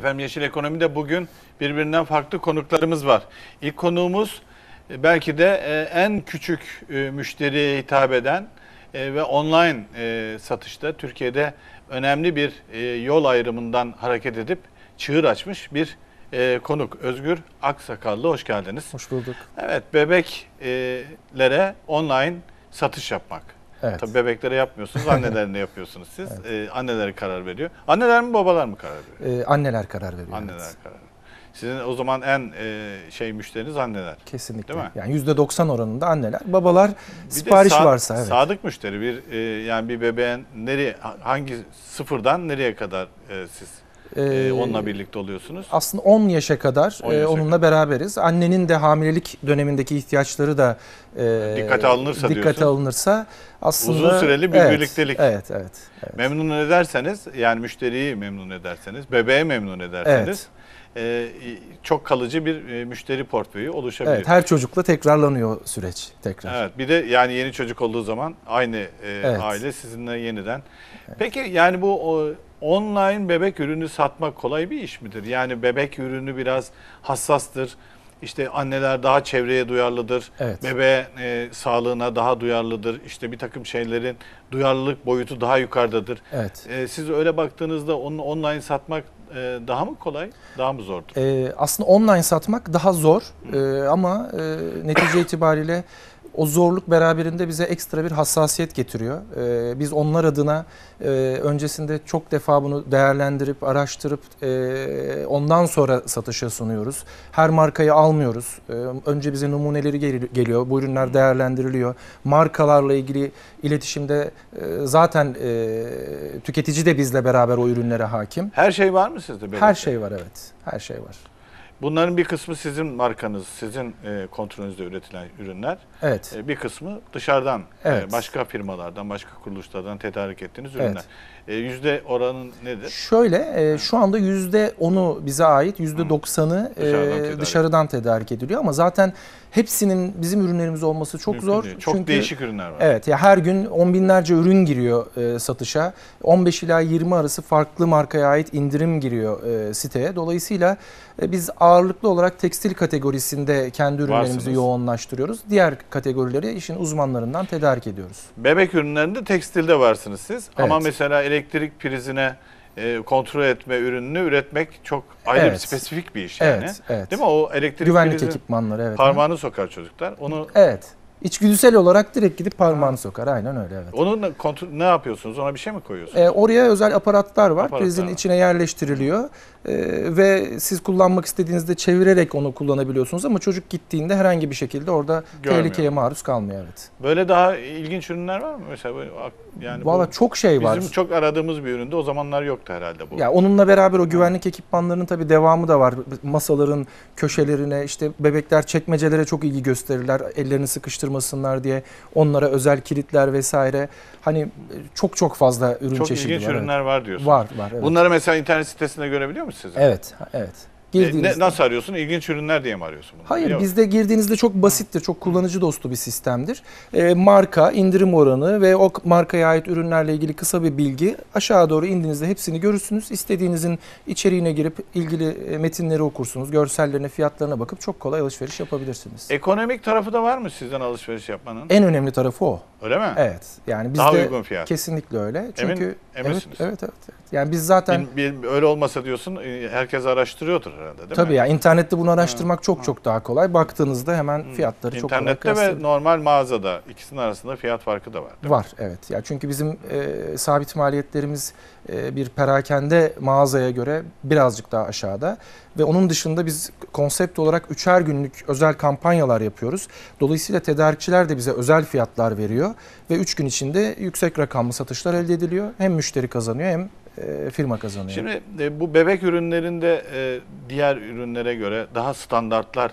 Efendim Yeşil Ekonomi'de bugün birbirinden farklı konuklarımız var. İlk konuğumuz e, belki de e, en küçük e, müşteriye hitap eden ve online satışta Türkiye'de önemli bir yol ayrımından hareket edip çığır açmış bir konuk. Özgür Aksakallı hoş geldiniz. Hoş bulduk. Evet bebeklere online satış yapmak. Evet. Tabii bebeklere yapmıyorsunuz, annelerine yapıyorsunuz siz. Ee, anneleri karar veriyor. Anneler mi babalar mı karar veriyor? Ee, anneler karar veriyor. Anneler evet. karar veriyor. Sizin o zaman en e, şey müşteriniz anneler. Kesinlikle. Değil mi? Yani %90 oranında anneler. Babalar Bir sipariş sa- varsa evet. Sadık müşteri bir e, yani bir bebeğin nereye hangi sıfırdan nereye kadar e, siz Ee, onunla birlikte oluyorsunuz? Aslında 10 yaşa kadar 10 e, yaşa onunla beraberiz. Annenin de hamilelik dönemindeki ihtiyaçları da e, Dikkate alınırsa dikkate diyorsun. alınırsa aslında Uzun süreli bir evet, birliktelik. Evet, evet. evet. Memnun ederseniz yani müşteriyi memnun ederseniz, bebeği memnun ederseniz e, çok kalıcı bir e, müşteri portföyü oluşabilir. Evet, her çocukla tekrarlanıyor süreç tekrar. Evet bir de yani yeni çocuk olduğu zaman aynı e, Evet. aile sizinle yeniden. Peki yani bu o, online bebek ürünü satmak kolay bir iş midir? Yani bebek ürünü biraz hassastır. İşte anneler daha çevreye duyarlıdır. Evet. Bebeğe e, sağlığına daha duyarlıdır. İşte bir takım şeylerin duyarlılık boyutu daha yukarıdadır. Evet. E, siz öyle baktığınızda onu online satmak e, daha mı kolay, daha mı zordur? Ee, aslında online satmak daha zor Ee, ama e, netice itibariyle o zorluk beraberinde bize ekstra bir hassasiyet getiriyor. Ee, biz onlar adına e, öncesinde çok defa bunu değerlendirip, araştırıp e, ondan sonra satışa sunuyoruz. Her markayı almıyoruz. Ee, önce bize numuneleri gel- geliyor, bu ürünler değerlendiriliyor. Markalarla ilgili iletişimde e, zaten e, tüketici de bizle beraber o ürünlere hakim. Her şey var mı sizde? Her şey var evet, her şey var. Bunların bir kısmı sizin markanız, sizin e, kontrolünüzde üretilen ürünler. Evet. E, bir kısmı dışarıdan, e, Evet. başka firmalardan, başka kuruluşlardan tedarik ettiğiniz Evet. E, yüzde oranın nedir? Şöyle e, şu anda yüzde onu bize ait yüzde doksanı e, Dışarıdan tedarik. dışarıdan tedarik ediliyor ama zaten hepsinin bizim ürünlerimiz olması çok Mümkün zor. değil. Çok Çünkü değişik ürünler var. Evet ya her gün on binlerce ürün giriyor e, satışa. 15 ila 20 arası farklı markaya ait indirim giriyor e, siteye. Dolayısıyla e, biz ağırlıklı olarak tekstil kategorisinde kendi ürünlerimizi Varsınız. yoğunlaştırıyoruz. Diğer kategorileri işin uzmanlarından tedarik ediyoruz. Bebek ürünlerinde tekstilde varsınız siz. Ama Evet. mesela elektrik prizine e, kontrol etme ürününü üretmek çok ayrı bir Evet. spesifik bir iş yani. Evet, evet. Değil mi? O elektrik Güvenlik prizi ekipmanları evet. parmağını sokar çocuklar. Onu Evet. İçgüdüsel olarak direkt gidip parmağını sokar. Aynen öyle evet. onun kontrol ne yapıyorsunuz? Ona bir şey mi koyuyorsunuz? Ee, oraya özel aparatlar var. Aparatlar Prizin var. içine yerleştiriliyor. Ee, ve siz kullanmak istediğinizde çevirerek onu kullanabiliyorsunuz ama çocuk gittiğinde herhangi bir şekilde orada Görmüyor. tehlikeye maruz kalmıyor evet. Böyle daha ilginç ürünler var mı? Mesela böyle yani Valla çok şey var. bizim çok aradığımız bir üründü. O zamanlar yoktu herhalde bu. Ya onunla beraber o güvenlik ekipmanlarının tabii devamı da var. Masaların köşelerine işte bebekler çekmecelere çok ilgi gösterirler. Ellerini sıkıştırmasınlar diye onlara özel kilitler vesaire. Hani e, çok çok fazla ürün çok çeşidi ilginç var. evet. ürünler var diyorsun. Var var evet. Bunları mesela internet sitesinde görebiliyor musunuz? Evet evet. E, Girdiğinizde- ne, nasıl arıyorsun? İlginç ürünler diye mi arıyorsun? bunu? Hayır Yok. bizde girdiğinizde çok basittir, çok kullanıcı dostu bir sistemdir. Ee, marka, indirim oranı ve o markaya ait ürünlerle ilgili kısa bir bilgi aşağı doğru indiğinizde hepsini görürsünüz. İstediğinizin içeriğine girip ilgili e, metinleri okursunuz, görsellerine, fiyatlarına bakıp çok kolay alışveriş yapabilirsiniz. Ekonomik tarafı da var mı sizden alışveriş yapmanın? En önemli tarafı o. Öyle mi? Evet. Yani bizde Daha uygun fiyat. kesinlikle öyle. Çünkü eminsiniz. evet, evet, evet. Yani biz zaten Bir, bir- öyle olmasa diyorsun e, herkes araştırıyordur herhalde değil tabii mi? ya internette bunu araştırmak çok çok daha kolay. Baktığınızda hemen fiyatları çok kolay İnternette ve normal mağazada ikisinin arasında fiyat farkı da var. değil mi? Var evet. Ya çünkü bizim e, sabit maliyetlerimiz e, bir perakende mağazaya göre birazcık daha aşağıda ve onun dışında biz konsept olarak üçer günlük özel kampanyalar yapıyoruz. Dolayısıyla tedarikçiler de bize özel fiyatlar veriyor ve üç gün içinde yüksek rakamlı satışlar elde ediliyor. Hem müşteri kazanıyor hem e, firma kazanıyor. Şimdi e, bu bebek ürünlerinde e, diğer ürünlere göre daha standartlar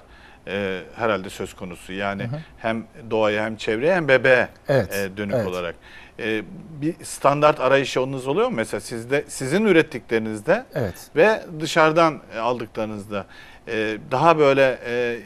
e, herhalde söz konusu. Yani Hı hı. hem doğaya hem çevreye hem bebeğe evet. e, dönük evet. olarak. E, bir standart arayışınız oluyor mu mesela sizde sizin ürettiklerinizde Evet. ve dışarıdan aldıklarınızda e, daha böyle e,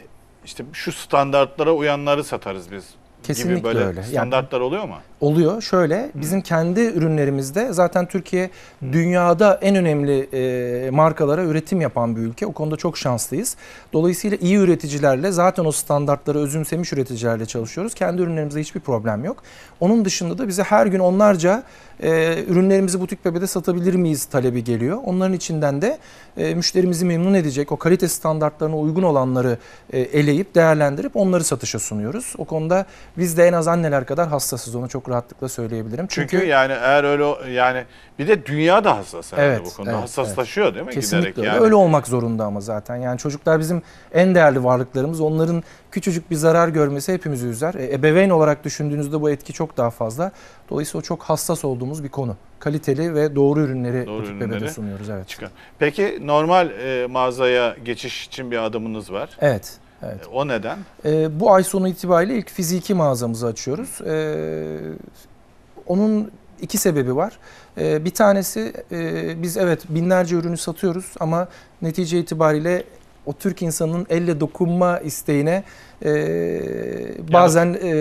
işte şu standartlara uyanları satarız biz Kesinlikle gibi böyle öyle. Yani- standartlar oluyor mu? oluyor. Şöyle bizim kendi ürünlerimizde zaten Türkiye dünyada en önemli e, markalara üretim yapan bir ülke. O konuda çok şanslıyız. Dolayısıyla iyi üreticilerle zaten o standartları özümsemiş üreticilerle çalışıyoruz. Kendi ürünlerimizde hiçbir problem yok. Onun dışında da bize her gün onlarca e, ürünlerimizi butik bebede satabilir miyiz talebi geliyor. Onların içinden de e, müşterimizi memnun edecek o kalite standartlarına uygun olanları e, eleyip değerlendirip onları satışa sunuyoruz. O konuda biz de en az anneler kadar hassasız onu çok rahatlıkla söyleyebilirim. Çünkü, Çünkü, yani eğer öyle yani bir de dünya da hassas herhalde Evet, bu konuda. evet, Hassaslaşıyor değil mi kesinlikle giderek öyle. yani? öyle olmak zorunda ama zaten. Yani çocuklar bizim en değerli varlıklarımız. Onların küçücük bir zarar görmesi hepimizi üzer. E, ebeveyn olarak düşündüğünüzde bu etki çok daha fazla. Dolayısıyla o çok hassas olduğumuz bir konu. Kaliteli ve doğru ürünleri Doğru bebede sunuyoruz. Evet. Çıkar. Peki normal e, mağazaya geçiş için bir adımınız var. Evet. Evet. E, O neden? Ee, bu ay sonu itibariyle ilk fiziki mağazamızı açıyoruz. Ee, onun iki sebebi var. Ee, bir tanesi e, biz evet binlerce ürünü satıyoruz ama netice itibariyle o Türk insanının elle dokunma isteğine e, bazen e,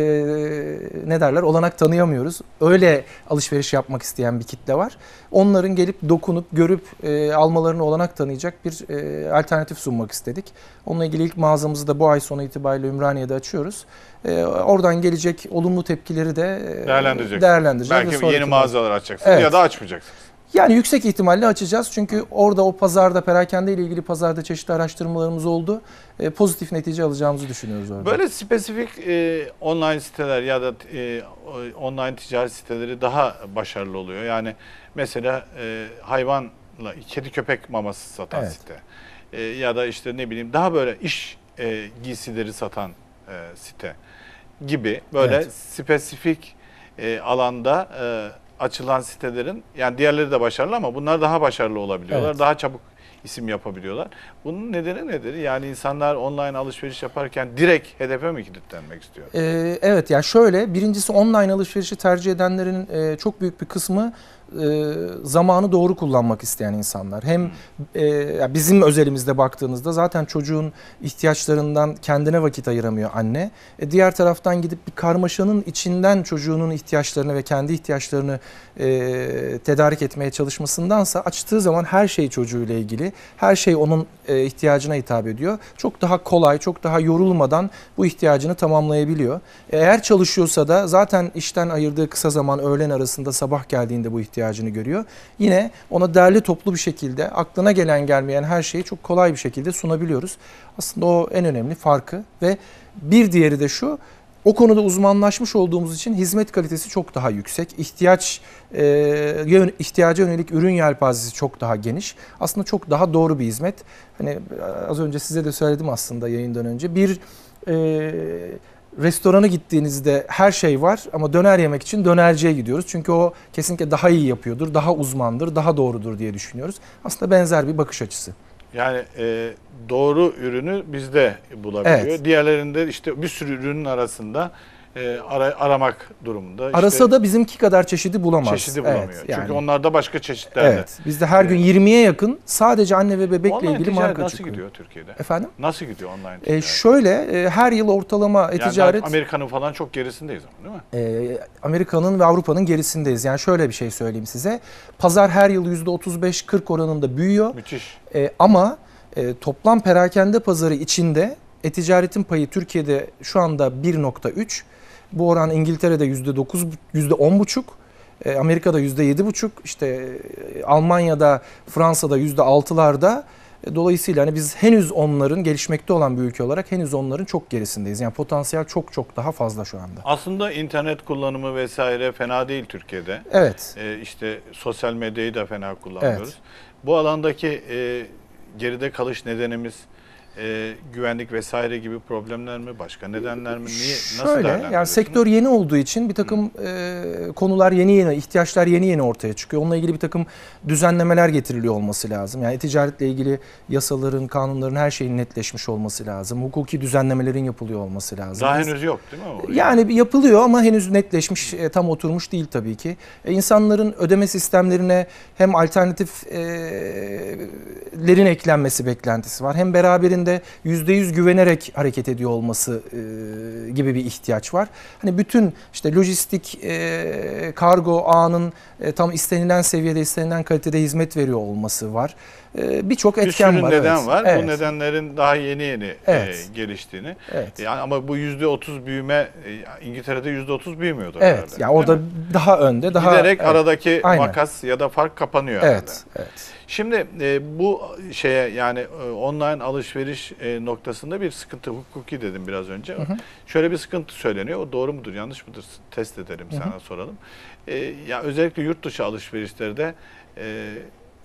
ne derler olanak tanıyamıyoruz. Öyle alışveriş yapmak isteyen bir kitle var. Onların gelip dokunup görüp e, almalarını olanak tanıyacak bir e, alternatif sunmak istedik. Onunla ilgili ilk mağazamızı da bu ay sonu itibariyle Ümraniye'de açıyoruz. E, oradan gelecek olumlu tepkileri de e, Değerlendireceksiniz. değerlendireceğiz. Belki yeni mağazalar açacaksınız Evet. ya da açmayacaksınız. Yani yüksek ihtimalle açacağız çünkü orada o pazarda perakende ile ilgili pazarda çeşitli araştırmalarımız oldu. E, pozitif netice alacağımızı düşünüyoruz orada. Böyle spesifik e, online siteler ya da e, online ticaret siteleri daha başarılı oluyor. Yani mesela e, hayvanla kedi köpek maması satan Evet. site E, ya da işte ne bileyim daha böyle iş e, giysileri satan e, site gibi böyle Evet. spesifik e, alanda e, açılan sitelerin yani diğerleri de başarılı ama bunlar daha başarılı olabiliyorlar. Evet. Daha çabuk isim yapabiliyorlar. Bunun nedeni nedir? Yani insanlar online alışveriş yaparken direkt hedefe mi kilitlenmek istiyor? Ee, evet yani şöyle birincisi online alışverişi tercih edenlerin e, çok büyük bir kısmı e, zamanı doğru kullanmak isteyen insanlar. Hem e, bizim özelimizde baktığınızda zaten çocuğun ihtiyaçlarından kendine vakit ayıramıyor anne. E, diğer taraftan gidip bir karmaşanın içinden çocuğunun ihtiyaçlarını ve kendi ihtiyaçlarını e, tedarik etmeye çalışmasındansa açtığı zaman her şey çocuğuyla ilgili, her şey onun e, ihtiyacına hitap ediyor. Çok daha kolay, çok daha yorulmadan bu ihtiyacını tamamlayabiliyor. Eğer çalışıyorsa da zaten işten ayırdığı kısa zaman öğlen arasında sabah geldiğinde bu ihtiyacını görüyor. Yine ona derli toplu bir şekilde aklına gelen gelmeyen her şeyi çok kolay bir şekilde sunabiliyoruz. Aslında o en önemli farkı ve bir diğeri de şu o konuda uzmanlaşmış olduğumuz için hizmet kalitesi çok daha yüksek. İhtiyaç e, ihtiyaca yönelik ürün yelpazesi çok daha geniş. Aslında çok daha doğru bir hizmet. Hani e, az önce size de söyledim aslında yayından önce. Bir e, restorana gittiğinizde her şey var ama döner yemek için dönerciye gidiyoruz. Çünkü o kesinlikle daha iyi yapıyordur, daha uzmandır, daha doğrudur diye düşünüyoruz. Aslında benzer bir bakış açısı. Yani e, doğru ürünü bizde bulabiliyor. Evet. Diğerlerinde işte bir sürü ürünün arasında e, ara- aramak durumunda. İşte Arasa da bizimki kadar çeşidi bulamaz. çeşidi Evet, bulamıyor. yani. Çünkü onlarda başka çeşitler de. Evet. Bizde her gün 20'ye yakın sadece anne ve bebekle Online ilgili marka nasıl çıkıyor. gidiyor Türkiye'de? Efendim? Nasıl gidiyor online E, ticaret? şöyle e, her yıl ortalama yani e-ticaret Amerika'nın falan çok gerisindeyiz ama değil mi? e, Amerika'nın ve Avrupa'nın gerisindeyiz. Yani şöyle bir şey söyleyeyim size. Pazar her yıl %35-40 oranında büyüyor. Müthiş. E, ama e, toplam perakende pazarı içinde e-ticaretin payı Türkiye'de şu anda 1.3. Bu oran İngiltere'de %9, %10,5. E, Amerika'da %7,5. İşte e, Almanya'da, Fransa'da %6'larda. E, Dolayısıyla hani biz henüz onların gelişmekte olan bir ülke olarak henüz onların çok gerisindeyiz. Yani potansiyel çok çok daha fazla şu anda. Aslında internet kullanımı vesaire fena değil Türkiye'de. Evet. E, işte sosyal medyayı da fena kullanmıyoruz. Bu alandaki e, geride kalış nedenimiz e, güvenlik vesaire gibi problemler mi? Başka nedenler mi? Niye? Nasıl Şöyle yani sektör yeni olduğu için bir takım e, konular yeni yeni, ihtiyaçlar yeni yeni ortaya çıkıyor. Onunla ilgili bir takım düzenlemeler getiriliyor olması lazım. Yani ticaretle ilgili yasaların, kanunların her şeyin netleşmiş olması lazım. Hukuki düzenlemelerin yapılıyor olması lazım. Daha henüz yok değil mi? o? Yani yapılıyor ama henüz netleşmiş, e, tam oturmuş değil tabii ki. E, insanların ödeme sistemlerine hem alternatiflerin eklenmesi beklentisi var. Hem beraberinde ürünlerin de %100 güvenerek hareket ediyor olması e, gibi bir ihtiyaç var. Hani bütün işte lojistik e, kargo ağının e, tam istenilen seviyede, istenilen kalitede hizmet veriyor olması var. E, Birçok Bir etken sürü var. neden evet. var. Evet. Bu nedenlerin daha yeni yeni Evet. e, geliştiğini. Evet. Yani ama bu %30 büyüme e, İngiltere'de %30 büyümüyordu Evet. herhalde. Yani orada mi? daha önde, daha giderek evet. aradaki Aynen. makas ya da fark kapanıyor herhalde. Evet, evet. Şimdi e, bu şeye yani e, online alışveriş e, noktasında bir sıkıntı hukuki dedim biraz önce. hı. Şöyle bir sıkıntı söyleniyor. O doğru mudur, yanlış mıdır? Test edelim Hı hı. sana soralım. E, ya özellikle yurt dışı alışverişlerde e,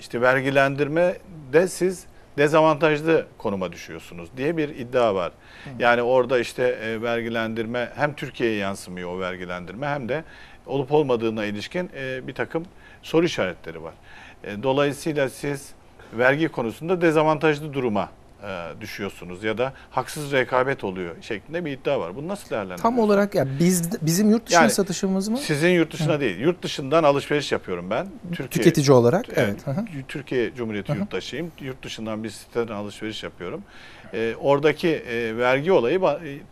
işte vergilendirme de siz dezavantajlı konuma düşüyorsunuz diye bir iddia var. Yani orada işte e, vergilendirme hem Türkiye'ye yansımıyor o vergilendirme hem de olup olmadığına ilişkin e, bir takım soru işaretleri var. E, Dolayısıyla siz vergi konusunda dezavantajlı duruma e, düşüyorsunuz ya da haksız rekabet oluyor şeklinde bir iddia var. Bunu nasıl değerlendiriyorsunuz? Tam olarak ya biz bizim yurt dışına Yani satışımız mı? Sizin yurt dışına değil, yurt dışından alışveriş yapıyorum ben. Türkiye, Tüketici olarak. Evet, Evet. hı hı. Türkiye Cumhuriyeti Hı hı. yurttaşıyım. Yurt dışından bir siteden alışveriş yapıyorum. E, oradaki e, vergi olayı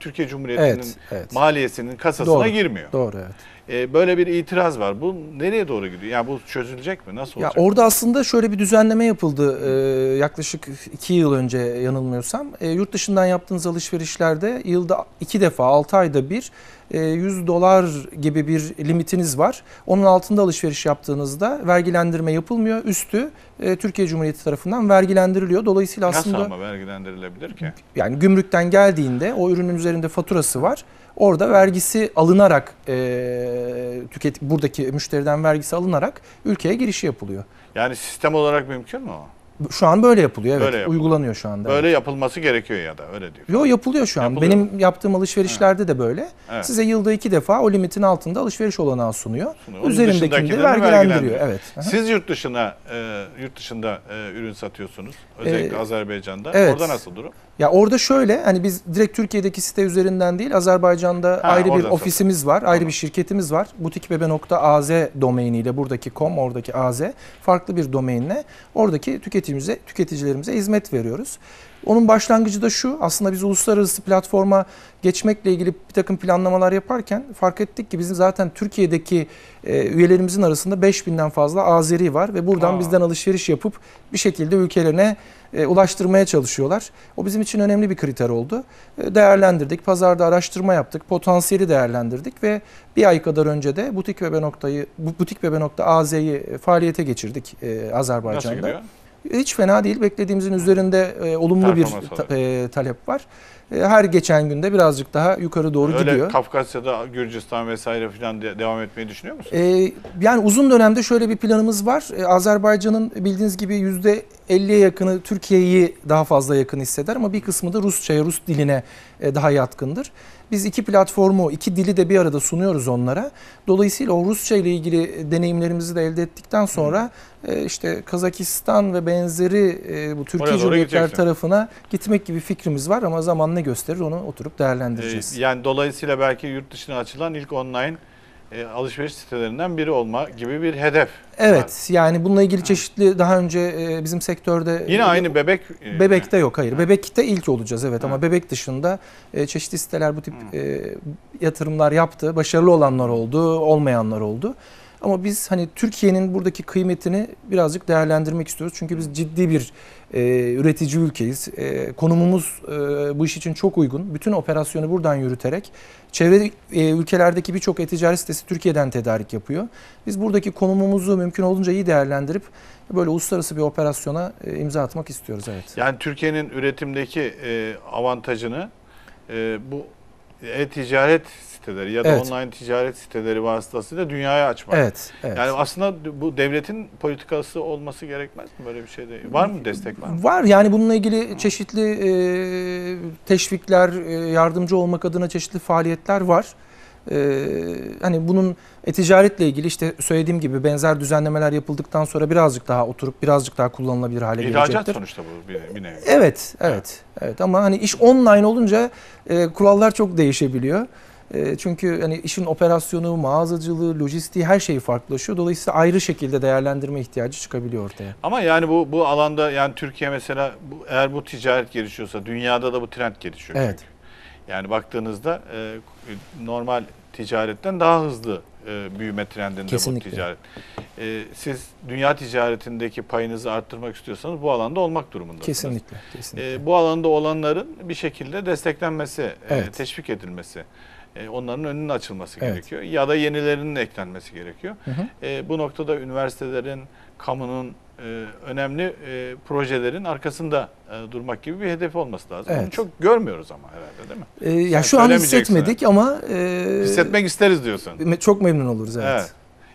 Türkiye Cumhuriyeti'nin Evet, evet. maliyesinin kasasına Doğru. girmiyor. Doğru evet. E, böyle bir itiraz var. Bu nereye doğru gidiyor? Yani bu çözülecek mi? Nasıl Ya olacak? orada aslında şöyle bir düzenleme yapıldı e, yaklaşık iki yıl önce yanılmıyorsam. E, yurt dışından yaptığınız alışverişlerde yılda iki defa 6 ayda bir e, 100 dolar gibi bir limitiniz var. Onun altında alışveriş yaptığınızda vergilendirme yapılmıyor. Üstü e, Türkiye Cumhuriyeti tarafından vergilendiriliyor. Dolayısıyla aslında Nasıl ama vergilendirilebilir ki? yani gümrükten geldiğinde o ürünün üzerinde faturası var. Orada vergisi alınarak e, tüket buradaki müşteriden vergisi alınarak ülkeye girişi yapılıyor. Yani sistem olarak mümkün mü o? Şu an böyle yapılıyor evet. Böyle yapılıyor. Uygulanıyor şu anda. Böyle yapılması gerekiyor ya da öyle diyor. Yo yapılıyor şu an. Yapılıyor. Benim yaptığım alışverişlerde de böyle. Evet. Size yılda iki defa o limitin altında alışveriş olanağı sunuyor. Sunuyor. Üzerindekini de vergilendiriyor. Evet. Siz yurt dışına e, yurt dışında e, ürün satıyorsunuz. Özellikle Ee, Azerbaycan'da. evet. Orada nasıl durum? Ya orada şöyle hani biz direkt Türkiye'deki site üzerinden değil Azerbaycan'da Ha, ayrı bir ofisimiz var, ayrı Tamam. bir şirketimiz var. Butikbebe.az domainiyle buradaki com oradaki az farklı bir domainle oradaki tüketicimize tüketicilerimize hizmet veriyoruz. Onun başlangıcı da şu aslında biz uluslararası platforma geçmekle ilgili bir takım planlamalar yaparken fark ettik ki bizim zaten Türkiye'deki e, üyelerimizin arasında 5000'den fazla Azeri var ve buradan Aa. bizden alışveriş yapıp bir şekilde ülkelerine e, ulaştırmaya çalışıyorlar. O bizim için önemli bir kriter oldu. E, Değerlendirdik, pazarda araştırma yaptık, potansiyeli değerlendirdik ve bir ay kadar önce de butikbebe noktayı, bu- butikbebe.az'yi faaliyete geçirdik e, Nasıl Azerbaycan'da. gidiyor? Hiç fena değil. Beklediğimizin üzerinde e, olumlu bir Performans ta- e, talep var. E, her geçen günde birazcık daha yukarı doğru Öyle gidiyor. Kafkasya'da, Gürcistan vesaire falan de- devam etmeyi düşünüyor musun? Ee, yani uzun dönemde şöyle bir planımız var. Ee, Azerbaycan'ın bildiğiniz gibi %50'ye yakını Türkiye'yi daha fazla yakın hisseder ama bir kısmı da Rusça'ya, Rus diline e, daha yatkındır. Biz iki platformu, iki dili de bir arada sunuyoruz onlara. Dolayısıyla o Rusça ile ilgili deneyimlerimizi de elde ettikten sonra e, işte Kazakistan ve benzeri e, bu Türkiye Cumhuriyetler tarafına gitmek gibi fikrimiz var ama zaman ne gösterir onu oturup Ee, değerlendireceğiz. yani dolayısıyla belki yurt dışına açılan ilk online e, alışveriş sitelerinden biri olma gibi bir hedef. var. Evet yani bununla ilgili çeşitli daha önce e, bizim sektörde Yine aynı bebek. e, Bebekte yok hayır. Ha. Bebekte ilk olacağız evet Ha. ama bebek dışında e, çeşitli siteler bu tip e, yatırımlar yaptı. Başarılı olanlar oldu, olmayanlar oldu. Ama biz hani Türkiye'nin buradaki kıymetini birazcık değerlendirmek istiyoruz. Çünkü biz ciddi bir e, üretici ülkeyiz. E, konumumuz e, bu iş için çok uygun. Bütün operasyonu buradan yürüterek çevre e, ülkelerdeki birçok e-ticaret sitesi Türkiye'den tedarik yapıyor. Biz buradaki konumumuzu mümkün olduğunca iyi değerlendirip böyle uluslararası bir operasyona e, imza atmak istiyoruz evet. Yani Türkiye'nin üretimdeki e, avantajını e, bu e-ticaret siteleri ya da Evet. online ticaret siteleri vasıtasıyla dünyaya açmak. Evet, evet. Yani aslında bu devletin politikası olması gerekmez mi böyle bir şeyde? Var mı destek var mı? Var yani bununla ilgili çeşitli e, teşvikler, e, yardımcı olmak adına çeşitli faaliyetler var. E, hani bunun e-ticaretle ilgili işte söylediğim gibi benzer düzenlemeler yapıldıktan sonra birazcık daha oturup birazcık daha kullanılabilir hale İhracat gelecektir. sonuçta bu bir, bir nevi. Evet, evet, evet ama hani iş online olunca e, kurallar çok değişebiliyor. E, çünkü hani işin operasyonu, mağazacılığı, lojistiği her şeyi farklılaşıyor. Dolayısıyla ayrı şekilde değerlendirme ihtiyacı çıkabiliyor ortaya. Ama yani bu bu alanda yani Türkiye mesela bu, eğer bu ticaret gelişiyorsa dünyada da bu trend gelişiyor. Evet. çünkü. Yani baktığınızda e, normal ticaretten daha hızlı e, büyüme trendinde Kesinlikle. bu ticaret. E, siz dünya ticaretindeki payınızı arttırmak istiyorsanız bu alanda olmak durumundasınız. Kesinlikle. kesinlikle. E, bu alanda olanların bir şekilde desteklenmesi, e, Evet. teşvik edilmesi, e, onların önünün açılması Evet. gerekiyor. Ya da yenilerinin eklenmesi gerekiyor. Hı hı. E, bu noktada üniversitelerin, kamunun e, önemli e, projelerin arkasında e, durmak gibi bir hedefi olması lazım. Bunu Evet. çok görmüyoruz ama herhalde değil mi? E, ya şu an hissetmedik ama e, Hissetmek isteriz diyorsun. me- çok memnun oluruz evet. Evet.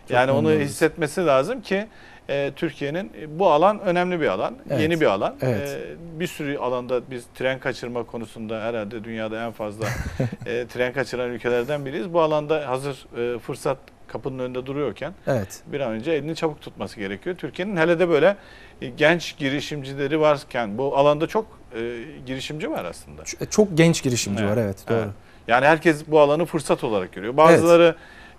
Çok Yani onu oluruz. hissetmesi lazım ki e, Türkiye'nin bu alan önemli bir alan, Evet. yeni bir alan. Evet. E, bir sürü alanda biz tren kaçırma konusunda herhalde dünyada en fazla e, tren kaçıran ülkelerden biriyiz. Bu alanda hazır e, fırsat kapının önünde duruyorken Evet. bir an önce elini çabuk tutması gerekiyor. Türkiye'nin hele de böyle e, genç girişimcileri varken bu alanda çok e, girişimci var aslında. Çok genç girişimci Evet, var evet doğru. evet. Yani herkes bu alanı fırsat olarak görüyor. Bazıları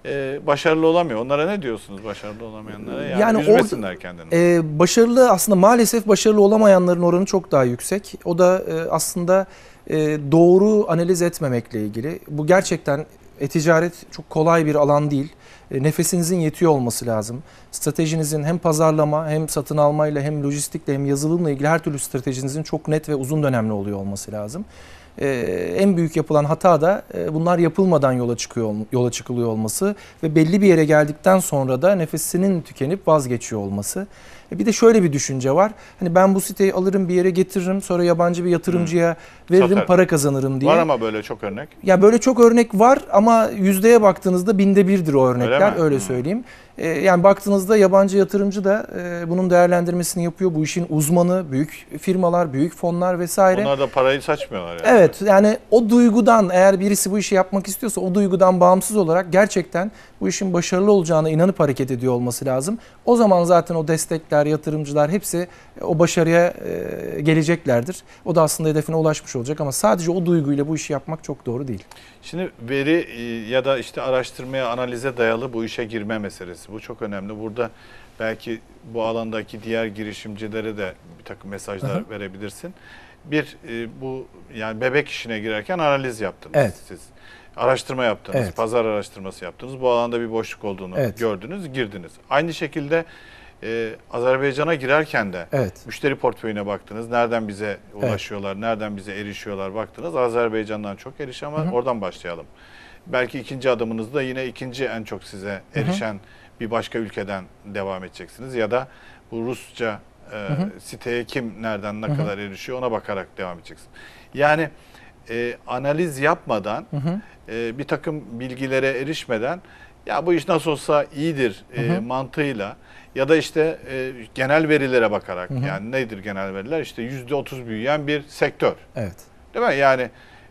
e, başarılı olamıyor. Onlara ne diyorsunuz başarılı olamayanlara? Yani, Yani üzmesinler kendini. Ee, başarılı aslında maalesef başarılı olamayanların oranı çok daha yüksek. O da e, aslında e, doğru analiz etmemekle ilgili. Bu gerçekten e-ticaret çok kolay bir alan değil. E, nefesinizin yetiyor olması lazım. Stratejinizin hem pazarlama hem satın almayla hem lojistikle hem yazılımla ilgili her türlü stratejinizin çok net ve uzun dönemli oluyor olması lazım. Ee, en büyük yapılan hata da e, bunlar yapılmadan yola çıkıyor yola çıkılıyor olması ve belli bir yere geldikten sonra da nefesinin tükenip vazgeçiyor olması. E, Bir de şöyle bir düşünce var. Hani ben bu siteyi alırım bir yere getiririm sonra yabancı bir yatırımcıya veririm Satarım. para kazanırım diye. Var ama böyle çok örnek. Ya böyle çok örnek var ama yüzdeye baktığınızda binde birdir o örnekler mi? öyle, Hmm. söyleyeyim. Yani baktığınızda yabancı yatırımcı da e, bunun değerlendirmesini yapıyor. Bu işin uzmanı, büyük firmalar, büyük fonlar vesaire. Onlar da parayı saçmıyorlar yani. Evet yani o duygudan eğer birisi bu işi yapmak istiyorsa o duygudan bağımsız olarak gerçekten bu işin başarılı olacağına inanıp hareket ediyor olması lazım. O zaman zaten o destekler, yatırımcılar hepsi o başarıya e, geleceklerdir. O da aslında hedefine ulaşmış olacak ama sadece o duyguyla bu işi yapmak çok doğru değil. Şimdi veri e, ya da işte araştırmaya, analize dayalı bu işe girme meselesi. Bu çok önemli. Burada belki bu alandaki diğer girişimcilere de bir takım mesajlar hı. verebilirsin. Bir, e, bu yani bebek işine girerken analiz yaptınız Evet. siz. Araştırma yaptınız, Evet. pazar araştırması yaptınız. Bu alanda bir boşluk olduğunu Evet. gördünüz, girdiniz. Aynı şekilde e, Azerbaycan'a girerken de Evet. Müşteri portföyüne baktınız. Nereden bize ulaşıyorlar, nereden bize erişiyorlar baktınız. Azerbaycan'dan çok erişen var. Hı hı. Oradan başlayalım. Belki ikinci adımınızda yine ikinci en çok size erişen bir başka ülkeden devam edeceksiniz. Ya da bu Rusça e, hı. siteye kim nereden ne Hı hı. kadar erişiyor ona bakarak devam edeceksiniz. Yani e, analiz yapmadan Hı hı. e, bir takım bilgilere erişmeden ya bu iş nasıl olsa iyidir e, Hı hı. mantığıyla ya da işte e, genel verilere bakarak Hı hı. yani nedir genel veriler işte yüzde otuz büyüyen bir sektör Evet. değil mi yani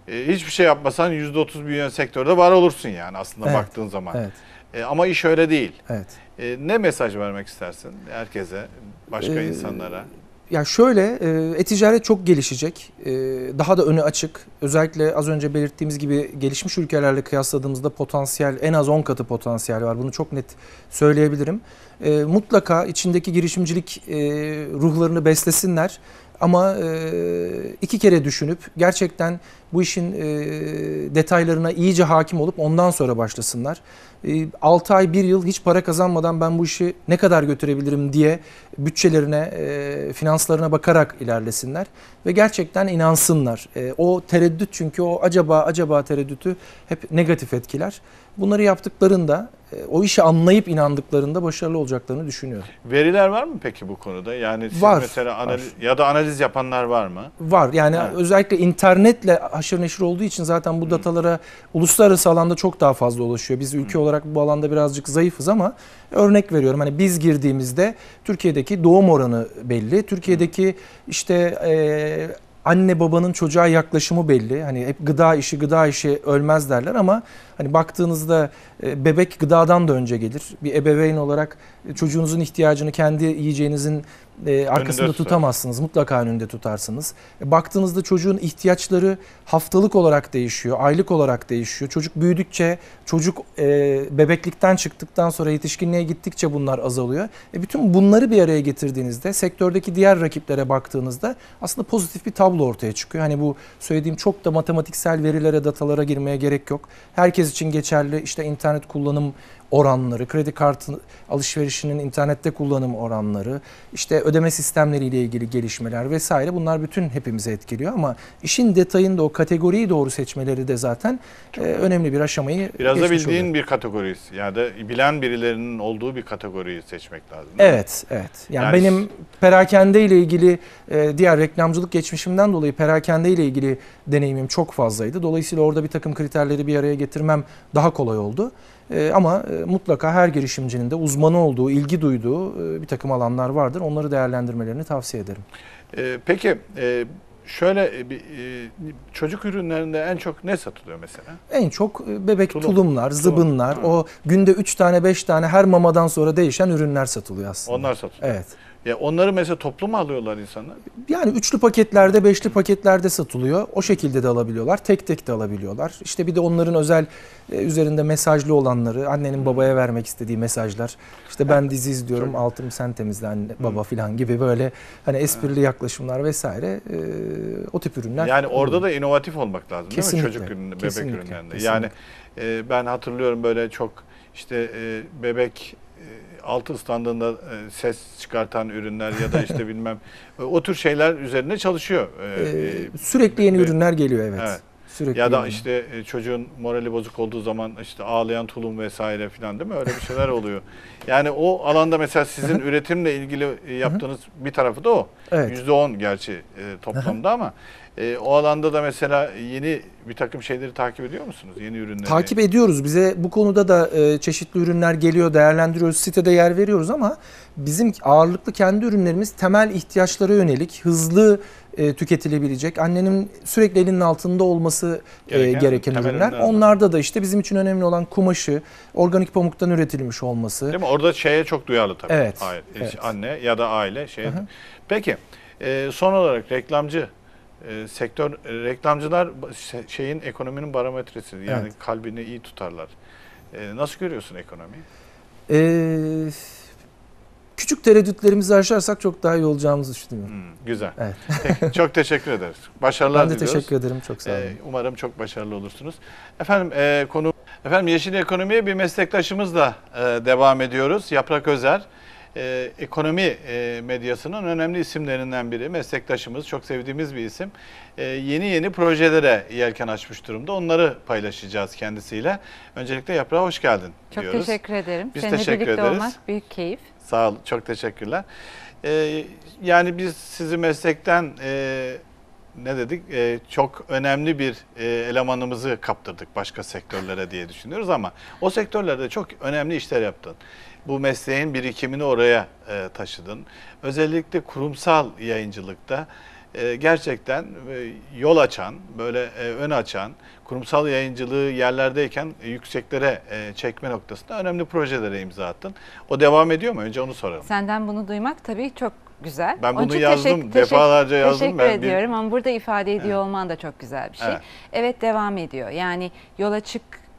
e, hiçbir şey yapmasan yüzde otuz büyüyen sektörde var olursun yani aslında Evet. baktığın zaman Evet. E, ama iş öyle değil Evet. E, ne mesaj vermek istersin herkese başka Ee, insanlara Ya şöyle, e, e-ticaret çok gelişecek. E, daha da önü açık. Özellikle az önce belirttiğimiz gibi gelişmiş ülkelerle kıyasladığımızda potansiyel, en az 10 katı potansiyel var. Bunu çok net söyleyebilirim. E, mutlaka içindeki girişimcilik e, ruhlarını beslesinler. Ama e, iki kere düşünüp gerçekten bu işin e, detaylarına iyice hakim olup ondan sonra başlasınlar. 6 ay, 1 yıl hiç para kazanmadan ben bu işi ne kadar götürebilirim diye bütçelerine, e, finanslarına bakarak ilerlesinler ve gerçekten inansınlar. E, o tereddüt çünkü o acaba acaba tereddütü hep negatif etkiler. Bunları yaptıklarında, e, o işi anlayıp inandıklarında başarılı olacaklarını düşünüyorum. veriler var mı peki bu konuda yani siz Var, mesela analiz var. ya da analiz yapanlar var mı? Var yani Ha. özellikle internetle haşır neşir olduğu için zaten bu datalara uluslararası alanda çok daha fazla ulaşıyor. Biz ülke olarak bu alanda birazcık zayıfız ama örnek veriyorum hani biz girdiğimizde Türkiye'deki doğum oranı belli. Türkiye'deki işte e, anne babanın çocuğa yaklaşımı belli. Hani hep gıda işi gıda işi ölmez derler ama hani baktığınızda bebek gıdadan da önce gelir. Bir ebeveyn olarak e, çocuğunuzun ihtiyacını kendi yiyeceğinizin e, arkasında Önünde tutamazsınız. Mutlaka önünde tutarsınız. E, baktığınızda çocuğun ihtiyaçları haftalık olarak değişiyor, aylık olarak değişiyor. Çocuk büyüdükçe, çocuk e, bebeklikten çıktıktan sonra yetişkinliğe gittikçe bunlar azalıyor. E, bütün bunları bir araya getirdiğinizde, sektördeki diğer rakiplere baktığınızda aslında pozitif bir tablo ortaya çıkıyor. Hani bu söylediğim çok da matematiksel verilere, datalara girmeye gerek yok. Herkes için geçerli işte internet kullanım oranları, kredi kartı alışverişinin internette kullanım oranları, işte ödeme sistemleriyle ilgili gelişmeler vesaire bunlar bütün hepimizi etkiliyor ama işin detayında o kategoriyi doğru seçmeleri de zaten e, önemli bir aşamayı Biraz da bildiğin oluyor. bir kategori ya da bilen birilerinin olduğu bir kategoriyi seçmek lazım. Evet, evet. Yani, Yani benim perakende ile ilgili e, diğer reklamcılık geçmişimden dolayı perakende ile ilgili deneyimim çok fazlaydı. Dolayısıyla orada bir takım kriterleri bir araya getirmem daha kolay oldu. E, ama e, mutlaka her girişimcinin de uzmanı olduğu, ilgi duyduğu e, bir takım alanlar vardır. Onları değerlendirmelerini tavsiye ederim. Ee, peki e, şöyle bir çocuk ürünlerinde en çok ne satılıyor mesela? En çok bebek Tulum. tulumlar, zıbınlar, Ha. o günde 3 tane 5 tane her mamadan sonra değişen ürünler satılıyor aslında. Onlar satılıyor. Evet. Ya onları mesela toplu mu alıyorlar insanlar? Yani üçlü paketlerde, beşli paketlerde satılıyor. O şekilde de alabiliyorlar. Tek tek de alabiliyorlar. İşte bir de onların özel e, üzerinde mesajlı olanları, annenin babaya vermek istediği mesajlar. İşte ben dizi izliyorum, altımı sen temizle anne, baba filan gibi böyle hani esprili yaklaşımlar vesaire e, o tip ürünler. Yani orada da inovatif olmak lazım değil Kesinlikle, mi çocuk ürünü, bebek ürünlerinde? Yani e, ben hatırlıyorum böyle çok işte e, bebek e, altı ıslandığında e, ses çıkartan ürünler ya da işte bilmem e, o tür şeyler üzerine çalışıyor. E, E, e, sürekli yeni be- ürünler geliyor evet. Evet. Sürekli ya da yeni. işte e, çocuğun morali bozuk olduğu zaman işte ağlayan tulum vesaire filan değil mi? Öyle bir şeyler oluyor. Yani o alanda mesela sizin üretimle ilgili e, yaptığınız bir tarafı da o. Evet. Yüzde on gerçi e, toplamda ama e, o alanda da mesela yeni bir takım şeyleri takip ediyor musunuz? Yeni ürünleri. Takip ediyoruz. Bize bu konuda da e, çeşitli ürünler geliyor, değerlendiriyoruz, sitede yer veriyoruz ama bizim ağırlıklı kendi ürünlerimiz temel ihtiyaçlara yönelik, hızlı e, tüketilebilecek, annenin sürekli elinin altında olması e, Gereken gereken, temel ürünler. ürünler. Onlarda da işte bizim için önemli olan kumaşı, organik pamuktan üretilmiş olması. Değil mi? Orada şeye çok duyarlı tabii. Evet, Aile, evet. Anne ya da aile şey. Hı hı. Peki e, son olarak reklamcı e, sektör e, reklamcılar şeyin ekonominin barometresi. Yani Evet. kalbini iyi tutarlar. E, nasıl görüyorsun ekonomiyi? E, küçük tereddütlerimizi aşarsak çok daha iyi olacağımızı düşünüyorum. Hmm, güzel. Evet. Peki, çok teşekkür ederiz. Başarılar Ben de diliyoruz. teşekkür ederim. Çok sağ olun. Ee, umarım çok başarılı olursunuz. Efendim e, konu efendim Yeşil Ekonomi'ye bir meslektaşımızla e, devam ediyoruz. Yaprak Özer. E, ekonomi e, medyasının önemli isimlerinden biri. Meslektaşımız, çok sevdiğimiz bir isim. E, yeni yeni projelere yelken açmış durumda. Onları paylaşacağız kendisiyle. Öncelikle Yaprağa hoş geldin Çok diyoruz. teşekkür ederim. Biz Seninle teşekkür birlikte ederiz. olmak büyük keyif. Sağ ol, çok teşekkürler. Ee, yani biz sizi meslekten e, ne dedik? E, çok önemli bir e, elemanımızı kaptırdık başka sektörlere diye düşünüyoruz ama o sektörlerde çok önemli işler yaptın. Bu mesleğin birikimini oraya e, taşıdın. Özellikle kurumsal yayıncılıkta e, gerçekten e, yol açan, böyle e, ön açan, kurumsal yayıncılığı yerlerdeyken e, yükseklere e, çekme noktasında önemli projelere imza attın. O devam ediyor mu? Önce onu soralım. Senden bunu duymak tabii çok güzel. Ben Onun bunu yazdım, teşekkür- defalarca yazdım. Teşekkür Ben bir- ediyorum ama burada ifade ediyor olman da çok güzel bir şey. Evet. Evet. devam ediyor. Yani yola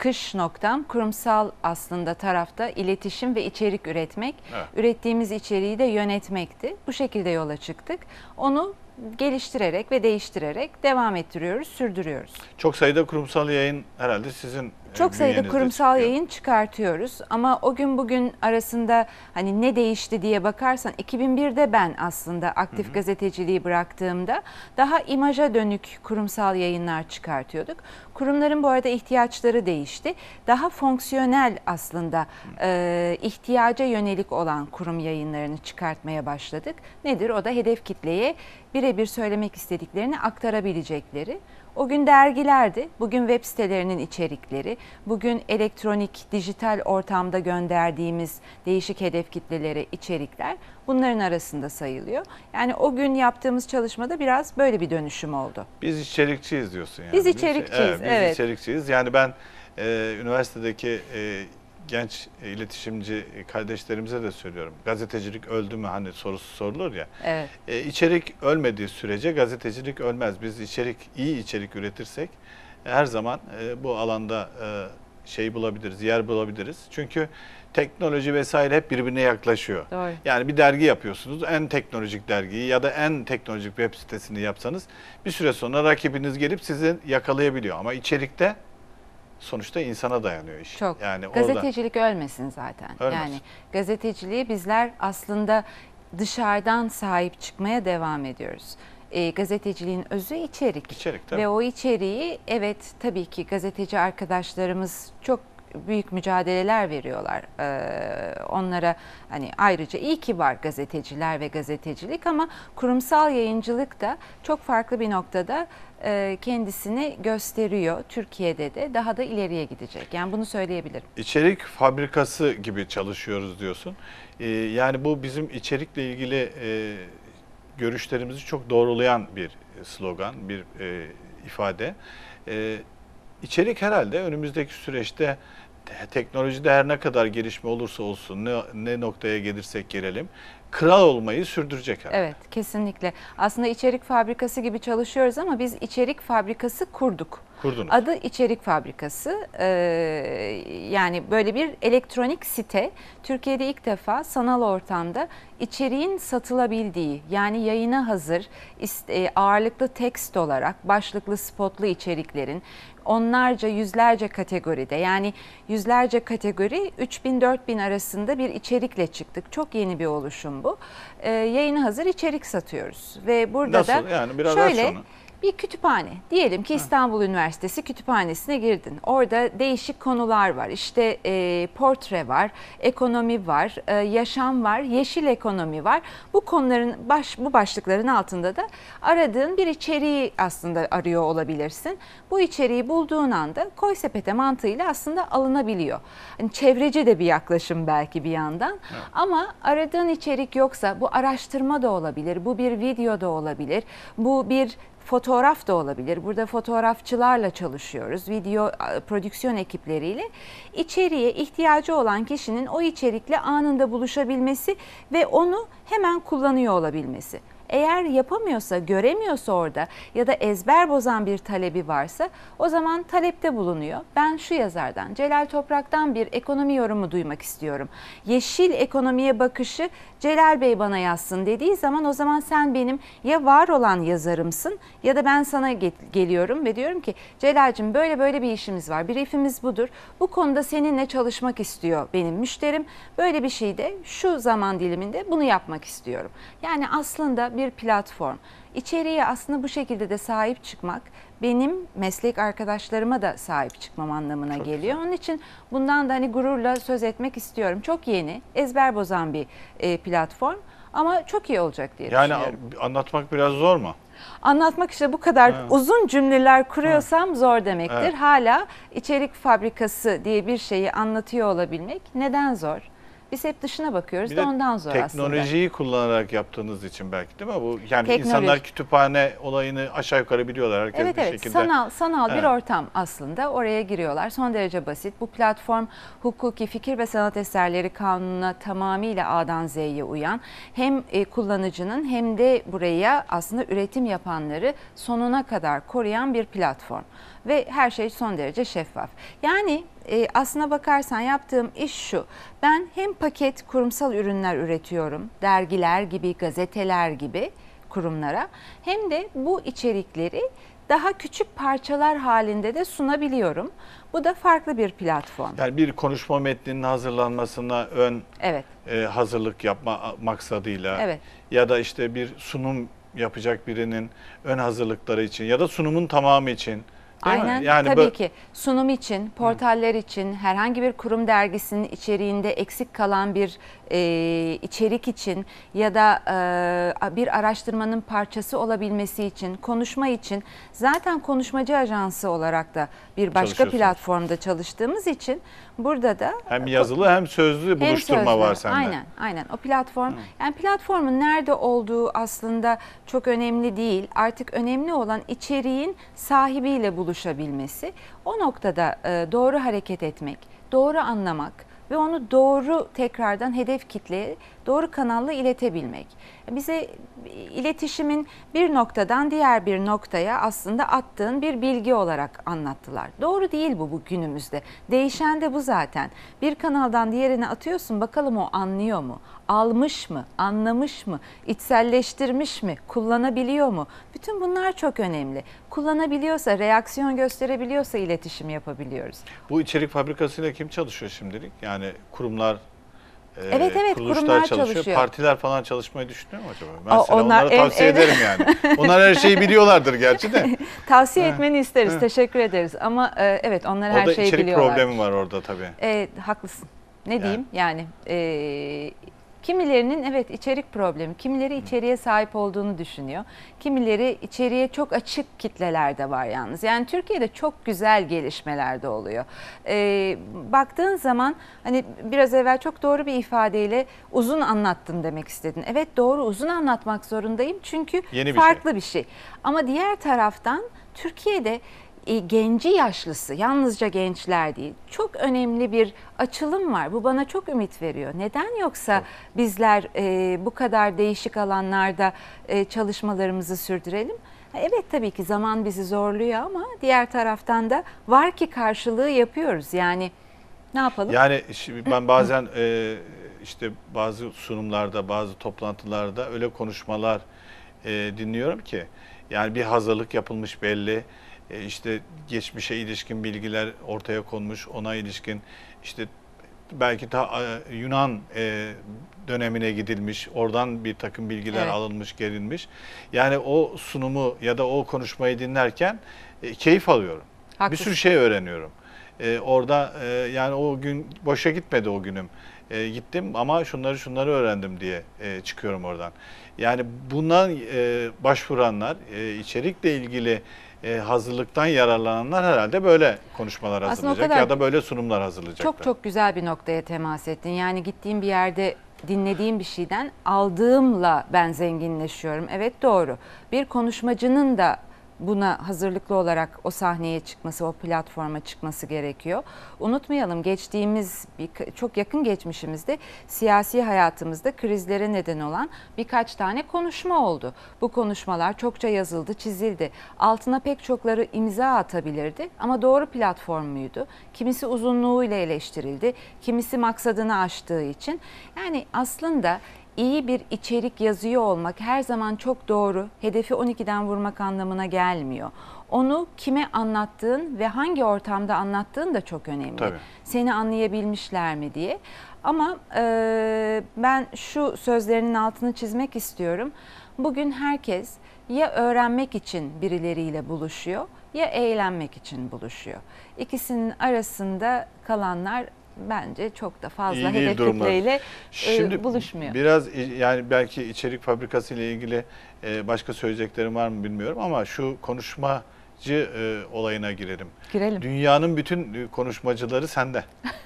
çıkış noktam kurumsal aslında tarafta iletişim ve içerik üretmek. Evet. Ürettiğimiz içeriği de yönetmekti. Bu şekilde yola çıktık. Onu geliştirerek ve değiştirerek devam ettiriyoruz, sürdürüyoruz. Çok sayıda kurumsal yayın herhalde sizin Çok sayıda bünyenizde kurumsal çıkıyor. yayın çıkartıyoruz ama o gün bugün arasında hani ne değişti diye bakarsan 2001'de ben aslında aktif gazeteciliği bıraktığımda daha imaja dönük kurumsal yayınlar çıkartıyorduk. Kurumların bu arada ihtiyaçları değişti. Daha fonksiyonel aslında e, ihtiyaca yönelik olan kurum yayınlarını çıkartmaya başladık. Nedir? O da hedef kitleye birebir söylemek istediklerini aktarabilecekleri. O gün dergilerdi, bugün web sitelerinin içerikleri, bugün elektronik, dijital ortamda gönderdiğimiz değişik hedef kitlelere içerikler bunların arasında sayılıyor. Yani o gün yaptığımız çalışmada biraz böyle bir dönüşüm oldu. Biz içerikçiyiz diyorsun yani. Biz içerikçiyiz, biz evet. içerikçiyiz. Yani ben e, üniversitedeki e, genç iletişimci kardeşlerimize de söylüyorum. Gazetecilik öldü mü hani sorusu sorulur ya. Evet. E, içerik ölmediği sürece gazetecilik ölmez. Biz içerik iyi içerik üretirsek her zaman e, bu alanda e, şey bulabiliriz, yer bulabiliriz. Çünkü teknoloji vesaire hep birbirine yaklaşıyor. Doğru. Yani bir dergi yapıyorsunuz. En teknolojik dergiyi ya da en teknolojik web sitesini yapsanız bir süre sonra rakibiniz gelip sizi yakalayabiliyor. Ama içerikte sonuçta insana dayanıyor iş. Çok. Yani orada Gazetecilik ölmesin zaten. Ölmez. Yani gazeteciliği bizler aslında dışarıdan sahip çıkmaya devam ediyoruz. E, gazeteciliğin özü içerik. içerik tabii. Ve o içeriği evet tabii ki gazeteci arkadaşlarımız çok büyük mücadeleler veriyorlar. Ee, onlara hani ayrıca iyi ki var gazeteciler ve gazetecilik ama kurumsal yayıncılık da çok farklı bir noktada e, kendisini gösteriyor. Türkiye'de de daha da ileriye gidecek. Yani bunu söyleyebilirim. İçerik fabrikası gibi çalışıyoruz diyorsun. Ee, yani bu bizim içerikle ilgili e, görüşlerimizi çok doğrulayan bir slogan, bir e, ifade. E, içerik herhalde önümüzdeki süreçte te- teknolojide her ne kadar gelişme olursa olsun, ne, ne noktaya gelirsek gelelim, kral olmayı sürdürecek herhalde. Evet, kesinlikle. Aslında içerik fabrikası gibi çalışıyoruz ama biz içerik fabrikası kurduk. Kurdunuz. Adı İçerik Fabrikası. Ee, yani böyle bir elektronik site. Türkiye'de ilk defa sanal ortamda içeriğin satılabildiği yani yayına hazır e, ağırlıklı tekst olarak başlıklı spotlu içeriklerin onlarca yüzlerce kategoride yani yüzlerce kategori 3000-4000 arasında bir içerikle çıktık. Çok yeni bir oluşum bu. Ee, yayına hazır içerik satıyoruz ve burada Nasıl? da Yani biraz şöyle onu. Bir kütüphane. Diyelim ki İstanbul Üniversitesi kütüphanesine girdin. Orada değişik konular var. İşte e, portre var, ekonomi var, e, yaşam var, yeşil ekonomi var. Bu konuların baş bu başlıkların altında da aradığın bir içeriği aslında arıyor olabilirsin. Bu içeriği bulduğun anda koy sepete mantığıyla aslında alınabiliyor. Hani çevreci de bir yaklaşım belki bir yandan. Ama aradığın içerik yoksa bu araştırma da olabilir, bu bir video da olabilir, bu bir fotoğraf da olabilir. Burada fotoğrafçılarla çalışıyoruz. Video prodüksiyon ekipleriyle. İçeriğe ihtiyacı olan kişinin o içerikle anında buluşabilmesi ve onu hemen kullanıyor olabilmesi. Eğer yapamıyorsa, göremiyorsa orada ya da ezber bozan bir talebi varsa o zaman talepte bulunuyor. Ben şu yazardan, Celal Toprak'tan bir ekonomi yorumu duymak istiyorum. Yeşil ekonomiye bakışı Celal Bey bana yazsın dediği zaman o zaman sen benim ya var olan yazarımsın ya da ben sana ge- geliyorum ve diyorum ki Celal'cim böyle böyle bir işimiz var. Briefimiz budur. Bu konuda seninle çalışmak istiyor benim müşterim. Böyle bir şeyde şu zaman diliminde bunu yapmak istiyorum. Yani aslında bir platform. İçeriye aslında bu şekilde de sahip çıkmak benim meslek arkadaşlarıma da sahip çıkmam anlamına Çok geliyor. Onun için bundan da hani gururla söz etmek istiyorum. Çok yeni, ezber bozan bir e, platform ama çok iyi olacak diye Yani düşünüyorum. anlatmak biraz zor mu? Anlatmak işte bu kadar Evet. uzun cümleler kuruyorsam zor demektir. Evet. Hala içerik fabrikası diye bir şeyi anlatıyor olabilmek neden zor? Biz hep dışına bakıyoruz Bir da ondan zor aslında. Teknolojiyi kullanarak yaptığınız için belki değil mi? Bu yani Teknoloji. insanlar kütüphane olayını aşağı yukarı biliyorlar herkes Evet bir evet şekilde. sanal sanal bir Evet. ortam aslında oraya giriyorlar son derece basit bu platform hukuki fikir ve sanat eserleri kanununa tamamıyla A'dan Z'ye uyan hem e, kullanıcının hem de buraya aslında üretim yapanları sonuna kadar koruyan bir platform ve her şey son derece şeffaf yani e, aslına bakarsan yaptığım iş şu ben hem paket kurumsal ürünler üretiyorum dergiler gibi gazeteler gibi kurumlara hem de bu içerikleri daha küçük parçalar halinde de sunabiliyorum. Bu da farklı bir platform. Yani bir konuşma metninin hazırlanmasına ön Evet, e, hazırlık yapma maksadıyla evet. ya da işte bir sunum yapacak birinin ön hazırlıkları için ya da sunumun tamamı için değil mi? Aynen Yani tabii bö- ki sunum için, portaller için, herhangi bir kurum dergisinin içeriğinde eksik kalan bir e, içerik için ya da e, bir araştırmanın parçası olabilmesi için, konuşma için zaten konuşmacı ajansı olarak da bir başka platformda çalıştığımız için burada da hem yazılı hem sözlü Hem buluşturma sözlü, var sende. Aynen, aynen. O platform, yani platformun nerede olduğu aslında çok önemli değil. Artık önemli olan içeriğin sahibiyle buluşturmak. oluşabilmesi. O noktada e, doğru hareket etmek, doğru anlamak ve onu doğru tekrardan hedef kitleye doğru kanalla iletebilmek. Bize iletişimin bir noktadan diğer bir noktaya aslında attığın bir bilgi olarak anlattılar. Doğru değil bu bu günümüzde. Değişen de bu zaten. Bir kanaldan diğerine atıyorsun bakalım o anlıyor mu? Almış mı? Anlamış mı? içselleştirmiş mi? Kullanabiliyor mu? Bütün bunlar çok önemli. Kullanabiliyorsa, reaksiyon gösterebiliyorsa iletişim yapabiliyoruz. Bu içerik fabrikasıyla kim çalışıyor şimdilik? Yani kurumlar, e, Evet, evet, kuruluşlar çalışıyor. çalışıyor. Partiler falan çalışmayı düşünüyor mu acaba? Ben sana onlar onlara tavsiye en- ederim yani. Onlar her şeyi biliyorlardır gerçi de. Tavsiye etmeni isteriz. Teşekkür ederiz. Ama e, evet onlar her Orada şeyi içerik biliyorlar. problemi var orada tabii. E, haklısın. Ne Yani. diyeyim? Yani e, kimilerinin evet içerik problemi, kimileri içeriğe sahip olduğunu düşünüyor. Kimileri içeriğe çok açık kitleler de var yalnız. Yani Türkiye'de çok güzel gelişmeler de oluyor. E, baktığın zaman hani biraz evvel çok doğru bir ifadeyle uzun anlattın demek istedin. Evet doğru uzun anlatmak zorundayım çünkü Yeni bir şey. farklı bir şey. Ama diğer taraftan Türkiye'de genci yaşlısı, yalnızca gençler değil, çok önemli bir açılım var. Bu bana çok ümit veriyor. Neden yoksa bizler e, bu kadar değişik alanlarda e, çalışmalarımızı sürdürelim? Evet tabii ki zaman bizi zorluyor ama diğer taraftan da var ki karşılığı yapıyoruz. Yani ne yapalım? Yani şimdi ben bazen e, işte bazı sunumlarda, bazı toplantılarda öyle konuşmalar e, dinliyorum ki yani bir hazırlık yapılmış belli. E, işte geçmişe ilişkin bilgiler ortaya konmuş, ona ilişkin işte belki e, Yunan e, dönemine gidilmiş, oradan bir takım bilgiler Evet. alınmış, gelinmiş. Yani o sunumu ya da o konuşmayı dinlerken e, keyif alıyorum. Haklısın. Bir sürü şey öğreniyorum. Ee, orada e, yani o gün boşa gitmedi o günüm. E, gittim ama şunları şunları öğrendim diye e, çıkıyorum oradan. Yani bundan e, başvuranlar, e, içerikle ilgili e, hazırlıktan yararlananlar herhalde böyle konuşmalar Aslında hazırlayacak kadar- ya da böyle sunumlar hazırlayacaklar. Çok çok güzel bir noktaya temas ettin. Yani gittiğim bir yerde dinlediğim bir şeyden aldığımla ben zenginleşiyorum. Evet doğru. Bir konuşmacının da buna hazırlıklı olarak o sahneye çıkması, o platforma çıkması gerekiyor. Unutmayalım geçtiğimiz çok yakın geçmişimizde siyasi hayatımızda krizlere neden olan birkaç tane konuşma oldu. Bu konuşmalar çokça yazıldı, çizildi. Altına pek çokları imza atabilirdi ama doğru platform muydu? Kimisi uzunluğuyla eleştirildi, kimisi maksadını aştığı için. Yani aslında iyi bir içerik yazıyor olmak her zaman çok doğru, hedefi 12'den vurmak anlamına gelmiyor. Onu kime anlattığın ve hangi ortamda anlattığın da çok önemli. Tabii. Seni anlayabilmişler mi diye. Ama e, ben şu sözlerinin altını çizmek istiyorum. Bugün herkes ya öğrenmek için birileriyle buluşuyor ya eğlenmek için buluşuyor. İkisinin arasında kalanlar bence çok da fazla İyi hedef kitleyle Şimdi e, buluşmuyor. biraz yani belki içerik fabrikası ile ilgili e, başka söyleyeceklerim var mı bilmiyorum ama şu konuşmacı e, olayına girelim. Girelim. Dünyanın bütün konuşmacıları sende.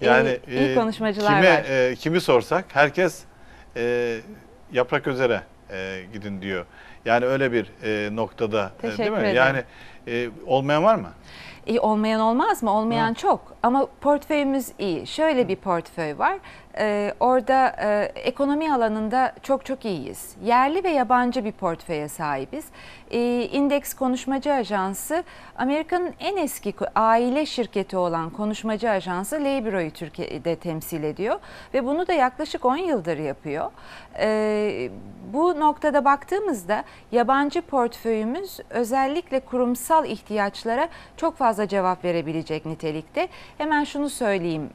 Yani İyi- iyi konuşmacılar kime, var. e, kimi sorsak herkes e, yaprak özere e, gidin diyor. Yani öyle bir e, noktada e, değil Teşekkür mi? ederim. Yani e, olmayan var mı? İyi olmayan olmaz mı? Olmayan çok. Ama portföyümüz iyi. Şöyle bir portföy var. Ee, orada e, ekonomi alanında çok çok iyiyiz. Yerli ve yabancı bir portföye sahibiz. Ee, Index Konuşmacı Ajansı Amerika'nın en eski aile şirketi olan konuşmacı ajansı Labour'u Türkiye'de temsil ediyor ve bunu da yaklaşık 10 yıldır yapıyor. Ee, bu noktada baktığımızda yabancı portföyümüz özellikle kurumsal ihtiyaçlara çok fazla cevap verebilecek nitelikte. Hemen şunu söyleyeyim.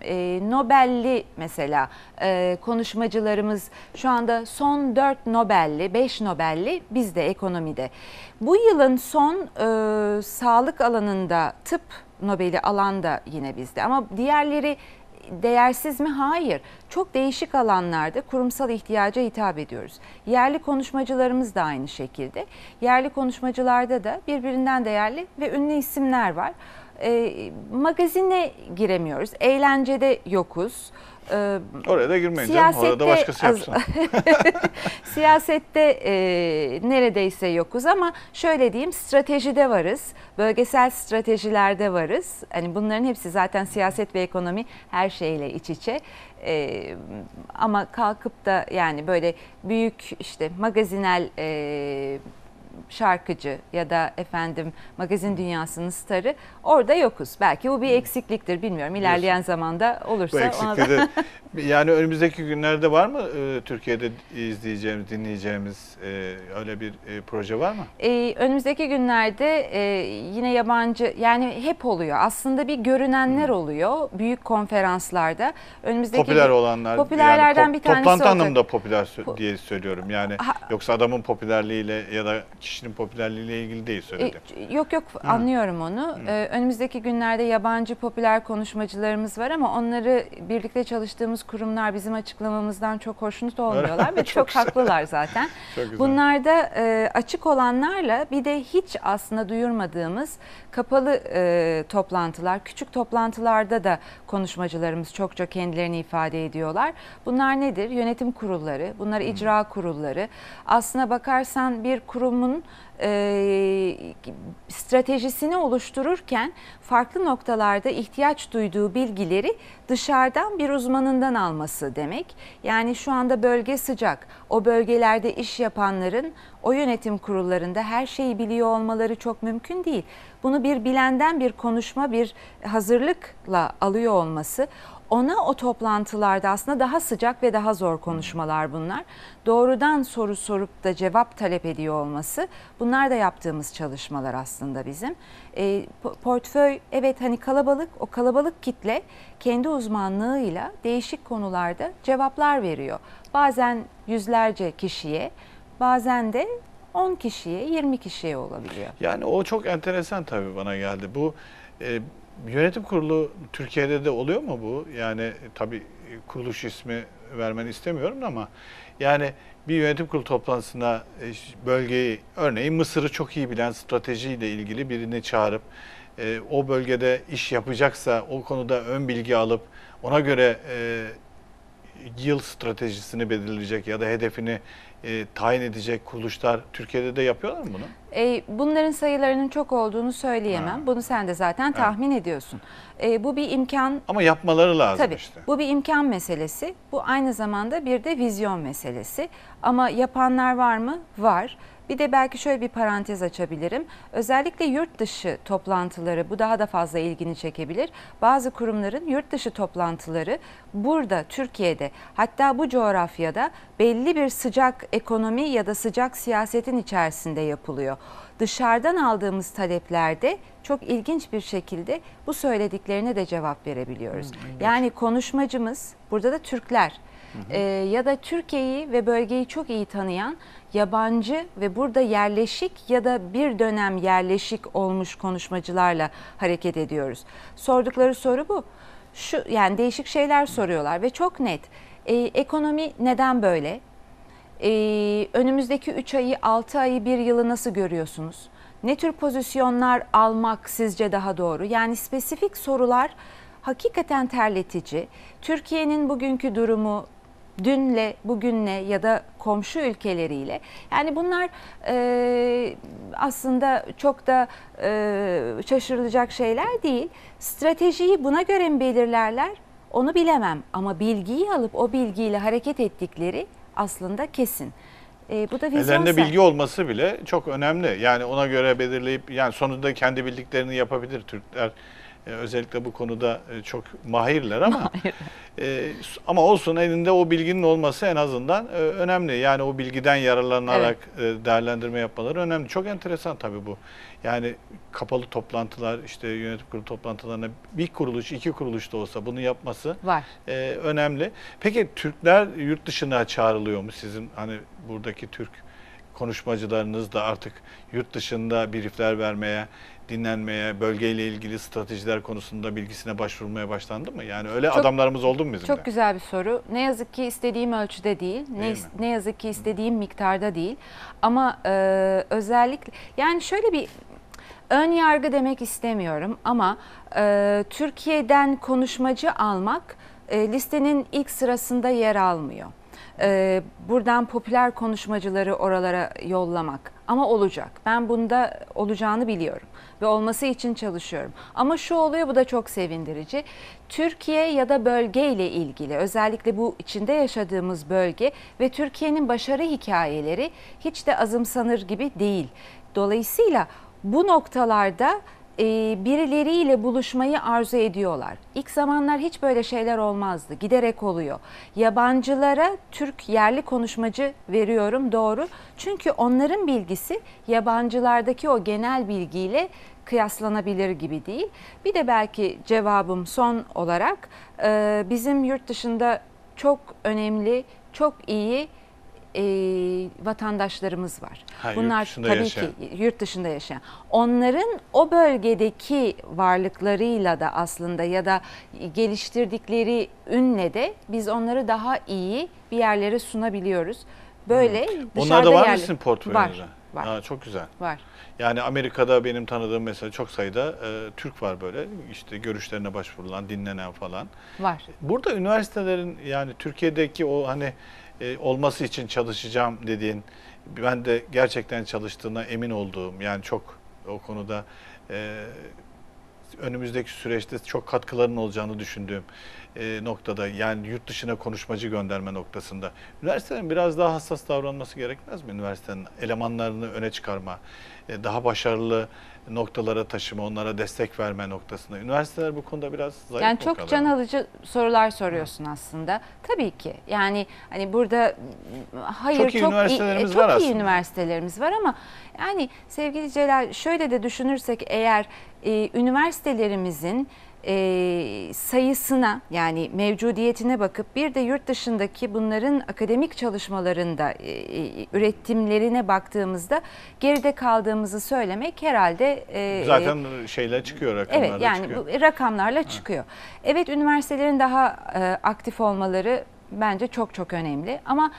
Nobel'li mesela e, konuşmacılarımız şu anda son 4 Nobel'li, 5 Nobel'li bizde ekonomide. Bu yılın son e, sağlık alanında tıp Nobel'i alan da yine bizde ama diğerleri değersiz mi? Hayır. Çok değişik alanlarda kurumsal ihtiyaca hitap ediyoruz. Yerli konuşmacılarımız da aynı şekilde. Yerli konuşmacılarda da birbirinden değerli ve ünlü isimler var. e, magazine giremiyoruz, eğlencede yokuz. E, Oraya da girmeyin canım. Orada başkası yapsın. Siyasette e, neredeyse yokuz ama şöyle diyeyim stratejide varız. Bölgesel stratejilerde varız. Hani bunların hepsi zaten siyaset ve ekonomi her şeyle iç içe. E, ama kalkıp da yani böyle büyük işte magazinel e, şarkıcı ya da efendim magazin dünyasının starı orada yokuz. Belki bu bir eksikliktir bilmiyorum. İlerleyen zamanda olursa Bu ona da- eksikleri yani önümüzdeki günlerde var mı e, Türkiye'de izleyeceğimiz, dinleyeceğimiz e, öyle bir e, proje var mı? Önümüzdeki günlerde e, yine yabancı yani hep oluyor. Aslında bir görünenler oluyor büyük konferanslarda. Önümüzdeki Popüler olanlar. popülerlerden yani bir tanesi Toplantı olacak. anlamında popüler diye söylüyorum. Yani Ha- yoksa adamın popülerliğiyle ya da kişinin popülerliğiyle ilgili değil E, söyledim. yok yok anlıyorum onu. Ee, önümüzdeki günlerde yabancı popüler konuşmacılarımız var ama onları birlikte çalıştığımız kurumlar bizim açıklamamızdan çok hoşnut olmuyorlar ve Çok çok, güzel. haklılar zaten. Çok güzel. Bunlarda e, açık olanlarla bir de hiç aslında duyurmadığımız kapalı e, toplantılar, küçük toplantılarda da konuşmacılarımız çokça kendilerini ifade ediyorlar. Bunlar nedir? Yönetim kurulları, bunlar icra kurulları. Aslına bakarsan bir kurumun e, stratejisini oluştururken farklı noktalarda ihtiyaç duyduğu bilgileri dışarıdan bir uzmanından alması demek. Yani şu anda bölge sıcak. O bölgelerde iş yapanların o yönetim kurullarında her şeyi biliyor olmaları çok mümkün değil. Bunu bir bilenden bir konuşma, bir hazırlıkla alıyor olması ona o toplantılarda aslında daha sıcak ve daha zor konuşmalar bunlar. Doğrudan soru sorup da cevap talep ediyor olması bunlar da yaptığımız çalışmalar aslında bizim. E, po- portföy evet hani kalabalık o kalabalık kitle kendi uzmanlığıyla değişik konularda cevaplar veriyor. Bazen yüzlerce kişiye bazen de 10 kişiye 20 kişiye olabiliyor. Yani o çok enteresan tabii bana geldi. Bu e, yönetim kurulu Türkiye'de de oluyor mu bu? Yani e, tabii e, kuruluş ismi vermeni istemiyorum ama yani bir yönetim kurulu toplantısına e, bölgeyi örneğin Mısır'ı çok iyi bilen stratejiyle ilgili birini çağırıp e, o bölgede iş yapacaksa o konuda ön bilgi alıp ona göre e, yıl stratejisini belirleyecek ya da hedefini e, tayin edecek kuruluşlar Türkiye'de de yapıyorlar mı bunu? E, bunların sayılarının çok olduğunu söyleyemem. Ha. Bunu sen de zaten tahmin ediyorsun. E, bu bir imkan Ama yapmaları lazım Tabii işte. bu bir imkan meselesi. Bu aynı zamanda bir de vizyon meselesi. Ama yapanlar var mı? Var. Bir de belki şöyle bir parantez açabilirim. Özellikle yurt dışı toplantıları bu daha da fazla ilgini çekebilir. Bazı kurumların yurt dışı toplantıları burada Türkiye'de hatta bu coğrafyada belli bir sıcak ekonomi ya da sıcak siyasetin içerisinde yapılıyor. Dışarıdan aldığımız taleplerde çok ilginç bir şekilde bu söylediklerine de cevap verebiliyoruz. yani konuşmacımız burada da Türkler e, ya da Türkiye'yi ve bölgeyi çok iyi tanıyan yabancı ve burada yerleşik ya da bir dönem yerleşik olmuş konuşmacılarla hareket ediyoruz. Sordukları soru bu. Şu yani değişik şeyler soruyorlar ve çok net. E, ekonomi neden böyle? Ee, önümüzdeki 3 ayı, 6 ayı, 1 yılı nasıl görüyorsunuz? Ne tür pozisyonlar almak sizce daha doğru? Yani spesifik sorular hakikaten terletici. Türkiye'nin bugünkü durumu dünle, bugünle ya da komşu ülkeleriyle. Yani bunlar e, aslında çok da e, şaşırılacak şeyler değil. Stratejiyi buna göre mi belirlerler? Onu bilemem ama bilgiyi alıp o bilgiyle hareket ettikleri aslında kesin. E, bu da Ellerinde vizyonsel. bilgi olması bile çok önemli. Yani ona göre belirleyip yani sonunda kendi bildiklerini yapabilir Türkler. E, özellikle bu konuda e, çok mahirler ama e, ama olsun elinde o bilginin olması en azından e, önemli. Yani o bilgiden yararlanarak e, değerlendirme yapmaları önemli. Çok enteresan tabii bu. Yani kapalı toplantılar işte yönetim kurulu toplantılarına bir kuruluş iki kuruluş da olsa bunu yapması Var. e, önemli. Peki Türkler yurt dışına çağrılıyor mu sizin hani buradaki Türk konuşmacılarınız da artık yurt dışında briefler vermeye, dinlenmeye, bölgeyle ilgili stratejiler konusunda bilgisine başvurmaya başlandı mı? Yani öyle Çok- adamlarımız oldu mu bizim de? Çok güzel bir soru. Ne yazık ki istediğim ölçüde değil, ne, Değil mi? ne yazık ki istediğim miktarda değil. Ama e, özellikle yani şöyle bir ön yargı demek istemiyorum ama e, Türkiye'den konuşmacı almak e, listenin ilk sırasında yer almıyor. E, buradan popüler konuşmacıları oralara yollamak ama olacak. Ben bunda olacağını biliyorum ve olması için çalışıyorum. Ama şu oluyor bu da çok sevindirici. Türkiye ya da bölge ile ilgili özellikle bu içinde yaşadığımız bölge ve Türkiye'nin başarı hikayeleri hiç de azımsanır gibi değil. Dolayısıyla bu noktalarda e, birileriyle buluşmayı arzu ediyorlar. İlk zamanlar hiç böyle şeyler olmazdı. Giderek oluyor. Yabancılara Türk yerli konuşmacı veriyorum doğru. Çünkü onların bilgisi yabancılardaki o genel bilgiyle kıyaslanabilir gibi değil. Bir de belki cevabım son olarak e, bizim yurt dışında çok önemli, çok iyi e, vatandaşlarımız var. Ha, yurt Bunlar dışında tabii yaşayan. ki yurt dışında yaşayan. Onların o bölgedeki varlıklarıyla da aslında ya da geliştirdikleri ünle de biz onları daha iyi bir yerlere sunabiliyoruz. Böyle dışarıda Onlar da var mı yerli- sizin portföyünüzde? Var, var, Ha, çok güzel. var. Yani Amerika'da benim tanıdığım mesela çok sayıda e, Türk var böyle işte görüşlerine başvurulan, dinlenen falan. Var. Burada üniversitelerin yani Türkiye'deki o hani e, olması için çalışacağım dediğin ben de gerçekten çalıştığına emin olduğum yani çok o konuda e, önümüzdeki süreçte çok katkılarının olacağını düşündüğüm e, noktada yani yurt dışına konuşmacı gönderme noktasında üniversitelerin biraz daha hassas davranması gerekmez mi? Üniversitenin elemanlarını öne çıkarma, daha başarılı noktalara taşıma, onlara destek verme noktasında. Üniversiteler bu konuda biraz zayıf Yani çok kalıyor? can alıcı sorular soruyorsun aslında. Tabii ki. Yani hani burada hayır Çok iyi üniversitelerimiz e, çok var iyi aslında. üniversitelerimiz var ama yani sevgili Celal şöyle de düşünürsek eğer e, üniversitelerimizin e, sayısına yani mevcudiyetine bakıp bir de yurt dışındaki bunların akademik çalışmalarında e, e, üretimlerine baktığımızda geride kaldığımızı söylemek herhalde e, Zaten şeyler çıkıyor rakamlarda Evet yani çıkıyor. bu rakamlarla çıkıyor. Evet üniversitelerin daha e, aktif olmaları bence çok çok önemli ama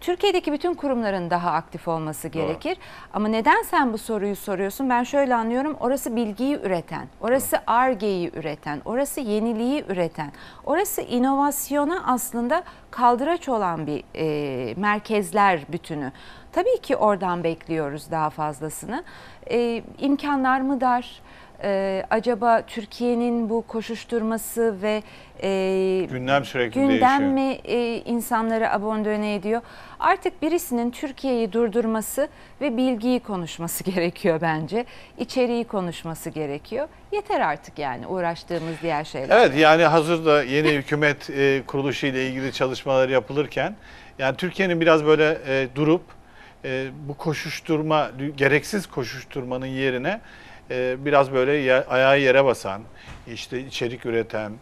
Türkiye'deki bütün kurumların daha aktif olması gerekir. Ama neden sen bu soruyu soruyorsun? Ben şöyle anlıyorum. Orası bilgiyi üreten, orası ARGE'yi üreten, orası yeniliği üreten, orası inovasyona aslında kaldıraç olan bir e, merkezler bütünü. Tabii ki oradan bekliyoruz daha fazlasını. E, imkanlar mı dar? Ee, acaba Türkiye'nin bu koşuşturması ve e, Gündem sürekli gündem değişiyor. mi e, insanları abandone ediyor? Artık birisinin Türkiye'yi durdurması ve bilgiyi konuşması gerekiyor bence. İçeriği konuşması gerekiyor. Yeter artık yani uğraştığımız diğer şeyler. Evet yani hazırda yeni hükümet e, kuruluşu ile ilgili çalışmalar yapılırken yani Türkiye'nin biraz böyle e, durup e, bu koşuşturma gereksiz koşuşturmanın yerine e, biraz böyle ayağı yere basan, işte içerik üreten,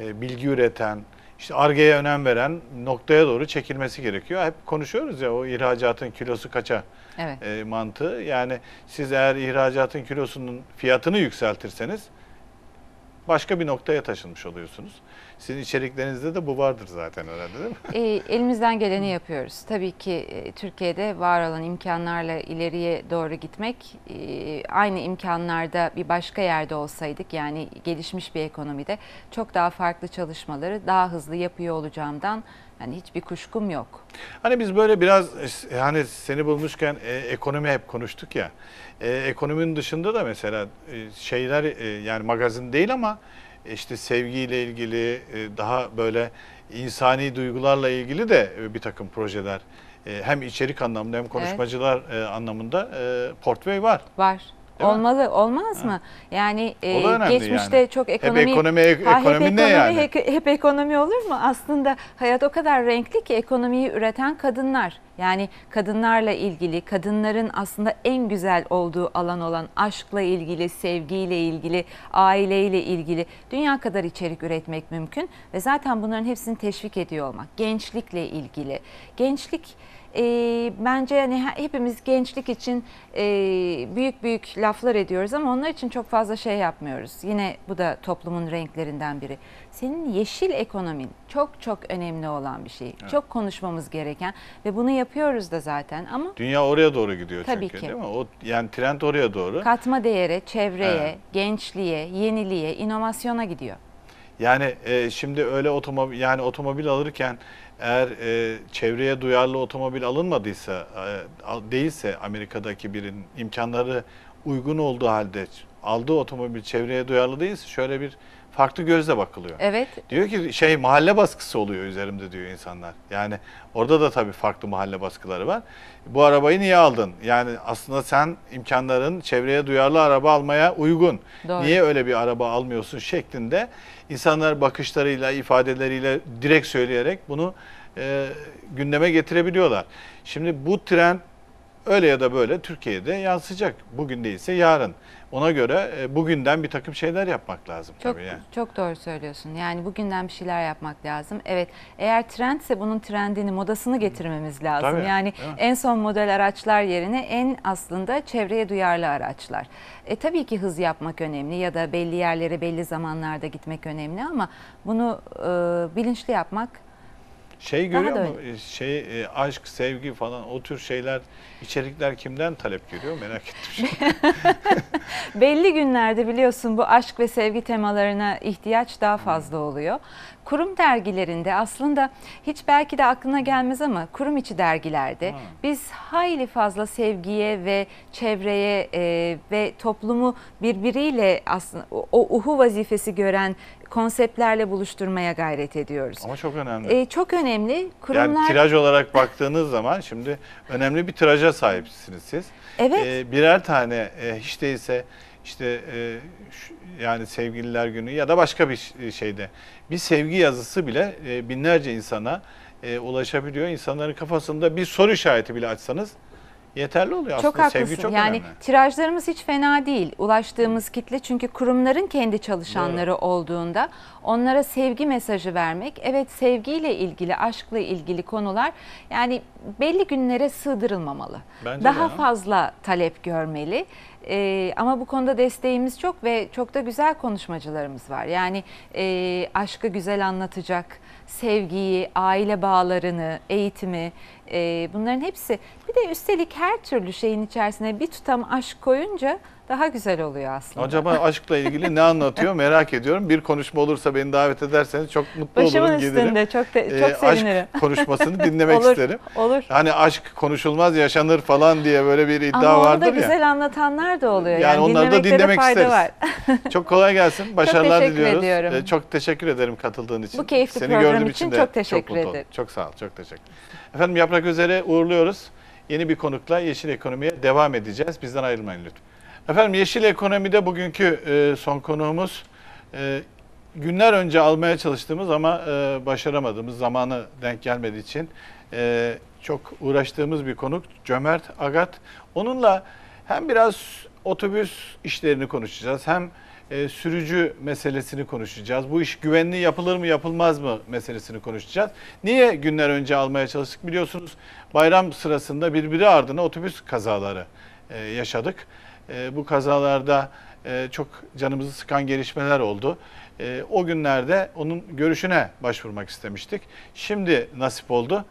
e, bilgi üreten, işte argeye önem veren noktaya doğru çekilmesi gerekiyor. Hep konuşuyoruz ya o ihracatın kilosu kaça Evet. e, mantığı. Yani siz eğer ihracatın kilosunun fiyatını yükseltirseniz başka bir noktaya taşınmış oluyorsunuz. Sizin içeriklerinizde de bu vardır zaten herhalde değil mi? E, elimizden geleni yapıyoruz. Tabii ki e, Türkiye'de var olan imkanlarla ileriye doğru gitmek, e, aynı imkanlarda bir başka yerde olsaydık yani gelişmiş bir ekonomide çok daha farklı çalışmaları daha hızlı yapıyor olacağımdan hani hiçbir kuşkum yok. Hani biz böyle biraz hani seni bulmuşken e, ekonomi hep konuştuk ya. E, ekonominin dışında da mesela e, şeyler e, yani magazin değil ama e, işte sevgiyle ilgili e, daha böyle insani duygularla ilgili de e, bir takım projeler e, hem içerik anlamında hem konuşmacılar e, anlamında e, portföy var. Var. Değil mi? Olmalı, olmaz mı? Yani e, geçmişte yani. çok Hep ekonomi ekonomi, Ha, ekonomi hep ne yani? Hep, hep ekonomi olur mu? Aslında hayat o kadar renkli ki ekonomiyi üreten kadınlar. Yani kadınlarla ilgili, kadınların aslında en güzel olduğu alan olan aşkla ilgili, sevgiyle ilgili, aileyle ilgili dünya kadar içerik üretmek mümkün ve zaten bunların hepsini teşvik ediyor olmak. Gençlikle ilgili. Gençlik e, bence he- hepimiz gençlik için e, büyük büyük laflar ediyoruz ama onlar için çok fazla şey yapmıyoruz. Yine bu da toplumun renklerinden biri. Senin yeşil ekonomin çok çok önemli olan bir şey. Çok konuşmamız gereken ve bunu yapıyoruz da zaten ama Dünya oraya doğru gidiyor Tabii çünkü ki. değil mi? O yani trend oraya doğru. katma değere, çevreye, Evet. gençliğe, yeniliğe, inovasyona gidiyor. Yani e, şimdi öyle otomobil yani otomobil alırken eğer e, çevreye duyarlı otomobil alınmadıysa e, değilse Amerika'daki birinin imkanları uygun olduğu halde aldığı otomobil çevreye duyarlı değilse şöyle bir farklı gözle bakılıyor. Evet, Diyor ki şey mahalle baskısı oluyor üzerimde diyor insanlar. Yani orada da tabii farklı mahalle baskıları var. Bu arabayı niye aldın? Yani aslında sen imkanların çevreye duyarlı araba almaya uygun. Doğru. Niye öyle bir araba almıyorsun şeklinde insanlar bakışlarıyla, ifadeleriyle direkt söyleyerek bunu e, gündeme getirebiliyorlar. Şimdi bu trend öyle ya da böyle Türkiye'de yansıyacak. Bugün değilse yarın. Ona göre e, bugünden bir takım şeyler yapmak lazım Çok tabii yani. çok doğru söylüyorsun. Yani bugünden bir şeyler yapmak lazım. Evet, eğer trendse bunun trendini, modasını getirmemiz lazım. Tabii, yani en son model araçlar yerine en aslında çevreye duyarlı araçlar. E tabii ki hız yapmak önemli ya da belli yerlere belli zamanlarda gitmek önemli ama bunu e, bilinçli yapmak Şey Daha görüyor da mu? Şey e, aşk, sevgi falan o tür şeyler, içerikler kimden talep görüyor merak ettim. Belli günlerde biliyorsun bu aşk ve sevgi temalarına ihtiyaç daha fazla oluyor. Kurum dergilerinde aslında hiç belki de aklına gelmez ama kurum içi dergilerde Ha. biz hayli fazla sevgiye ve çevreye e, ve toplumu birbiriyle aslında o, o uhu vazifesi gören konseptlerle buluşturmaya gayret ediyoruz. Ama çok önemli. E, çok önemli kurumlar Yani tiraj olarak baktığınız zaman şimdi önemli bir tiraja sahipsiniz siz. evet E, birer tane e, hiç değilse işte e, şu- yani sevgililer günü ya da başka bir ş- şeyde bir sevgi yazısı bile e, binlerce insana e, ulaşabiliyor. İnsanların kafasında bir soru işareti bile açsanız yeterli oluyor. Çok Aslında sevgi haklısın. çok yani önemli. tirajlarımız hiç fena değil. Ulaştığımız kitle çünkü kurumların kendi çalışanları olduğunda onlara sevgi mesajı vermek, evet sevgiyle ilgili, aşkla ilgili konular yani belli günlere sığdırılmamalı. Bence de Daha ya. fazla talep görmeli. Ee, ama bu konuda desteğimiz çok ve çok da güzel konuşmacılarımız var. Yani e, aşkı güzel anlatacak, sevgiyi, aile bağlarını, eğitimi e, bunların hepsi. Bir de üstelik her türlü şeyin içerisine bir tutam aşk koyunca daha güzel oluyor aslında. Acaba aşkla ilgili ne anlatıyor merak ediyorum. Bir konuşma olursa beni davet ederseniz çok mutlu Başımın olurum gelirim. üstünde çok te- Ee, çok sevinirim. aşk konuşmasını dinlemek Olur, isterim. Olur. Hani aşk konuşulmaz yaşanır falan diye böyle bir iddia Ama vardır ya. güzel anlatanlar da oluyor. Yani Yani, onları da de dinlemek isteriz. var. Çok kolay gelsin. Başarılar teşekkür diliyoruz. ediyorum. Ee, çok teşekkür ederim katıldığın için. Bu keyifli Seni program gördüğüm için de çok teşekkür oldum. ederim. Çok sağ ol. Çok teşekkür. Efendim Yaprak Özer'e uğurluyoruz. Yeni bir konukla Yeşil Ekonomi'ye devam edeceğiz. Bizden ayrılmayın lütfen. Efendim Yeşil Ekonomi'de bugünkü e, son konuğumuz e, günler önce almaya çalıştığımız ama e, başaramadığımız zamanı denk gelmediği için e, çok uğraştığımız bir konuk Cömert Agat. Onunla hem biraz otobüs işlerini konuşacağız hem e, sürücü meselesini konuşacağız. Bu iş güvenli yapılır mı yapılmaz mı meselesini konuşacağız. Niye günler önce almaya çalıştık biliyorsunuz bayram sırasında birbiri ardına otobüs kazaları e, yaşadık. E, bu kazalarda e, çok canımızı sıkan gelişmeler oldu. E, o günlerde onun görüşüne başvurmak istemiştik. Şimdi nasip oldu.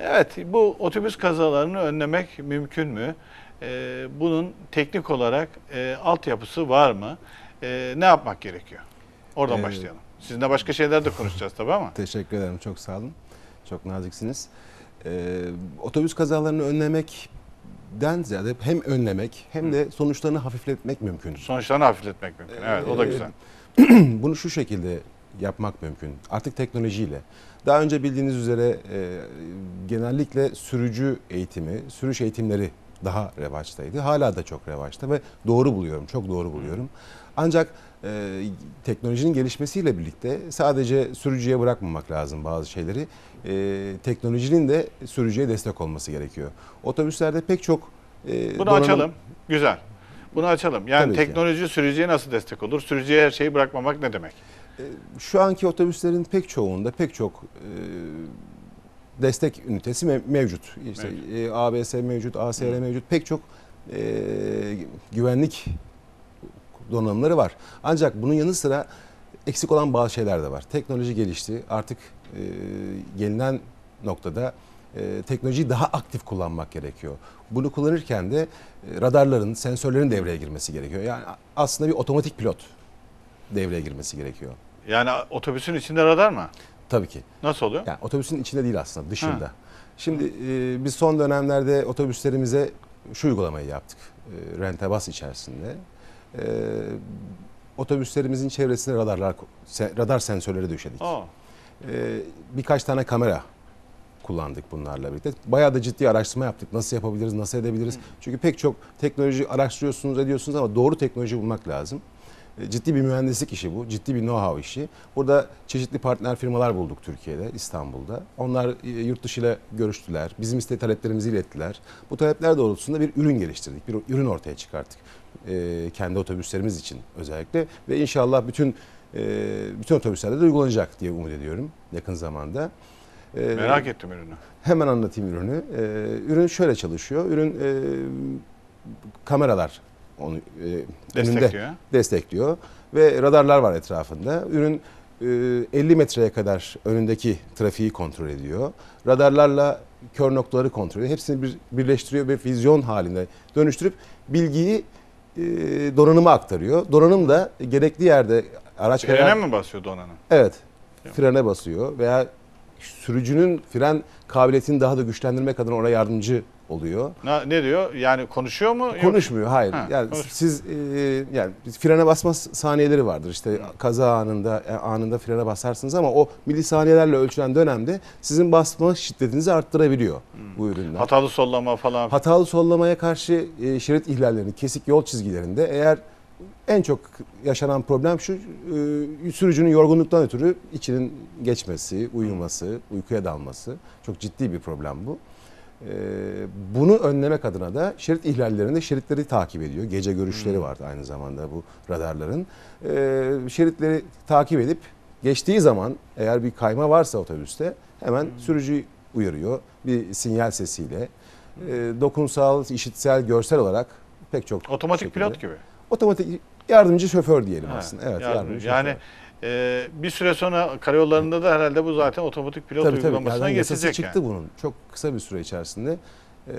Evet bu otobüs kazalarını önlemek mümkün mü? E, bunun teknik olarak e, altyapısı var mı? E, ne yapmak gerekiyor? Oradan Ee, başlayalım. Sizinle başka şeyler de konuşacağız tabii ama. Teşekkür ederim. Çok sağ olun. Çok naziksiniz. Ee, otobüs kazalarını önlemekten ziyade hem önlemek hem de sonuçlarını hafifletmek mümkün. Sonuçlarını hafifletmek mümkün. Evet o da Ee, güzel. Bunu şu şekilde yapmak mümkün. Artık teknolojiyle. Daha önce bildiğiniz üzere e, genellikle sürücü eğitimi, sürüş eğitimleri daha revaçtaydı. Hala da çok revaçta ve doğru buluyorum, çok doğru buluyorum. Ancak e, teknolojinin gelişmesiyle birlikte sadece sürücüye bırakmamak lazım bazı şeyleri. E, teknolojinin de sürücüye destek olması gerekiyor. Otobüslerde pek çok e, Bunu donanım- açalım. Güzel. Bunu açalım. Yani Tabii ki. teknoloji sürücüye nasıl destek olur? Sürücüye her şeyi bırakmamak ne demek? Şu anki otobüslerin pek çoğunda pek çok e, destek ünitesi mev- mevcut. İşte e, ABS mevcut, ASR mevcut. Pek çok e, güvenlik donanımları var. Ancak bunun yanı sıra eksik olan bazı şeyler de var. Teknoloji gelişti. Artık e, gelinen noktada e, teknolojiyi daha aktif kullanmak gerekiyor. Bunu kullanırken de e, radarların, sensörlerin devreye girmesi gerekiyor. Yani aslında bir otomatik pilot devreye girmesi gerekiyor. Yani otobüsün içinde radar mı? Tabii ki. Nasıl oluyor? Yani otobüsün içinde değil aslında dışında. Ha. Şimdi e, biz son dönemlerde otobüslerimize şu uygulamayı yaptık. E, Rentebas içerisinde. E, otobüslerimizin çevresine radarlar, radar sensörleri döşedik. Aa, E, birkaç tane kamera kullandık bunlarla birlikte. Bayağı da ciddi araştırma yaptık. Nasıl yapabiliriz, nasıl edebiliriz? Çünkü pek çok teknoloji araştırıyorsunuz, ediyorsunuz ama doğru teknoloji bulmak lazım. E, Ciddi bir mühendislik işi bu, ciddi bir know-how işi. Burada çeşitli partner firmalar bulduk Türkiye'de, İstanbul'da. Onlar e, yurt dışı ile görüştüler, bizim iste taleplerimizi ilettiler. Bu talepler doğrultusunda bir ürün geliştirdik, bir ürün ortaya çıkarttık. E, kendi otobüslerimiz için özellikle ve inşallah bütün bütün otobüslerde de uygulanacak diye umut ediyorum yakın zamanda. E, merak ettim ürünü. Hemen anlatayım ürünü. Ee, ürün şöyle çalışıyor. Ürün e, kameralar onu e, önünde Destekliyor. destekliyor ve radarlar var etrafında. Ürün e, 50 metreye kadar önündeki trafiği kontrol ediyor. Radarlarla kör noktaları kontrol ediyor. Hepsini bir, birleştiriyor ve vizyon halinde dönüştürüp bilgiyi e, donanıma aktarıyor. Donanım da gerekli yerde araç Frene veya- mi basıyor donanım? Evet. Frene basıyor veya sürücünün fren kabiliyetini daha da güçlendirmek adına ona yardımcı oluyor. Ne, ne diyor? Yani konuşuyor mu? Yok. Konuşmuyor, hayır. Ha, yani konuş- siz e, yani frene basma saniyeleri vardır. İşte kaza anında e, anında frene basarsınız ama o milisaniyelerle ölçülen dönemde sizin basma şiddetinizi arttırabiliyor bu ürünler. Hatalı sollama falan. Hatalı sollamaya karşı e, şerit ihlallerini, kesik yol çizgilerinde eğer en çok yaşanan problem şu e, sürücünün yorgunluktan ötürü içinin geçmesi, uyuması, uykuya dalması çok ciddi bir problem bu. E, bunu önlemek adına da şerit ihlallerinde şeritleri takip ediyor. Gece görüşleri var aynı zamanda bu radarların. E, şeritleri takip edip geçtiği zaman eğer bir kayma varsa otobüste hemen sürücüyü uyarıyor bir sinyal sesiyle. E, dokunsal, işitsel, görsel olarak pek çok Otomatik şekilde. pilot gibi. Otomatik yardımcı şoför diyelim Ha, aslında. Evet, yardım- yardımcı yani şoför. e, bir süre sonra karayollarında da herhalde bu zaten otomatik pilot tabii tabii uygulamasına yasası geçecek çıktı yani. bunun. Çok kısa bir süre içerisinde. e,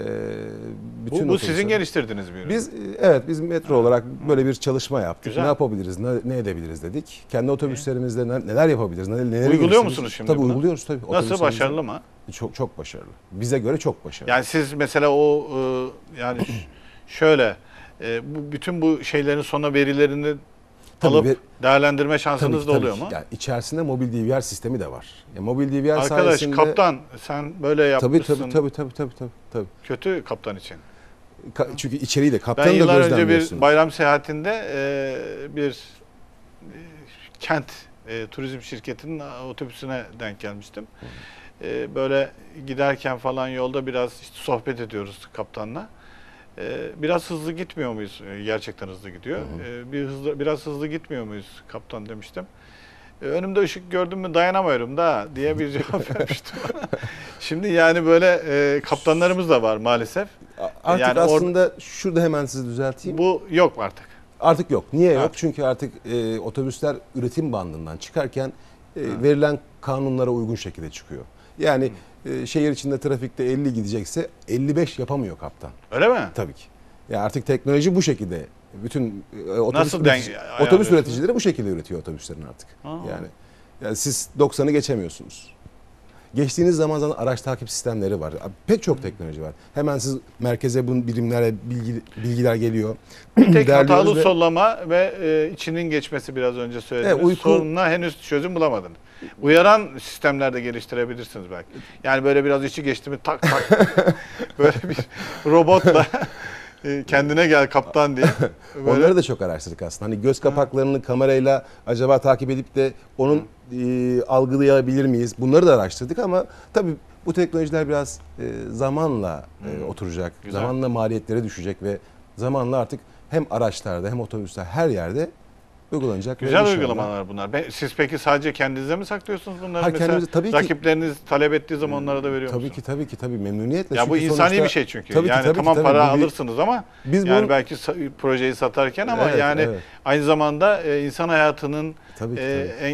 Bu, bütün bu sizin otobüsler- geliştirdiğiniz bir ürün. Biz e, evet biz metro olarak böyle bir çalışma yaptık. Güzel. Ne yapabiliriz, ne, ne edebiliriz dedik. Kendi otobüslerimizde ne- neler yapabiliriz, neler, neler Uyguluyor musunuz şimdi Tabii bunu? uyguluyoruz tabii. Nasıl başarılı mı? Çok çok başarılı. Bize göre çok başarılı. Yani siz mesela o e, yani şöyle e, bu bütün bu şeylerin sonra verilerini Tabii alıp ve- değerlendirme şansınız da oluyor mu? Yani içerisinde mobil DVR sistemi de var. Ya mobil DVR Arkadaş sayesinde kaptan sen böyle tabii yapmışsın. tabii tabii tabii tabii tabii. tabii. Kötü kaptan için. Ka- çünkü içeriği de Ben kaptanı da yıllar önce bir bayram seyahatinde e, bir e, kent e, turizm şirketinin otobüsüne denk gelmiştim. E, böyle giderken falan yolda biraz işte sohbet ediyoruz kaptanla. E, biraz hızlı gitmiyor muyuz? E, gerçekten hızlı gidiyor. E, bir hızlı biraz hızlı gitmiyor muyuz kaptan demiştim. Önümde ışık gördüm mü dayanamıyorum da diye bir cevap vermiştim. Şimdi yani böyle e, kaptanlarımız da var maalesef. Artık Yani aslında şurada hemen sizi düzelteyim. Bu yok artık. Artık yok. Niye yok? Çünkü artık e, otobüsler üretim bandından çıkarken e, verilen kanunlara uygun şekilde çıkıyor. Yani e, şehir içinde trafikte 50 gidecekse 55 yapamıyor kaptan. Öyle mi? Tabii ki. Ya artık teknoloji bu şekilde. Bütün e, otobüs, Nasıl denk- üretici- ayarlıyorsunuz? otobüs üreticileri bu şekilde üretiyor otobüslerini artık. Yani, yani siz 90'ı geçemiyorsunuz. Geçtiğiniz zaman zaman araç takip sistemleri var. Pek çok teknoloji var. Hemen siz merkeze bu birimlere bilgi, bilgiler geliyor. Bir tek Derliyoruz hatalı ve- sollama ve e, içinin geçmesi biraz önce söylediğiniz Evet, uyku- sorununa henüz çözüm bulamadınız. Uyaran sistemler de geliştirebilirsiniz belki. Yani böyle biraz içi geçti mi tak tak böyle bir robotla e, kendine gel kaptan diye. Böyle, Onları da çok araştırdık aslında. Hani göz kapaklarını kamerayla acaba takip edip de onun e, algılayabilir miyiz? Bunları da araştırdık ama tabii bu teknolojiler biraz e, zamanla e, oturacak. Güzel. Zamanla maliyetleri düşecek ve zamanla artık hem araçlarda hem otobüste her yerde Uygulanacak. Güzel inşallah- uygulamalar bunlar. Ben- Siz peki sadece kendinize mi saklıyorsunuz bunları? Hayır, Mesela kendimize- tabii ki- rakipleriniz talep ettiği zaman onlara da veriyor Tabii musunuz? ki tabii ki tabii memnuniyetle. Ya bu insani sonuçta- bir şey çünkü. Tabii ki, yani tabii tamam tabii. para bir- alırsınız ama Biz yani bunu belki projeyi satarken ama Evet, yani evet. aynı zamanda e, insan hayatının tabii ki, e, tabii.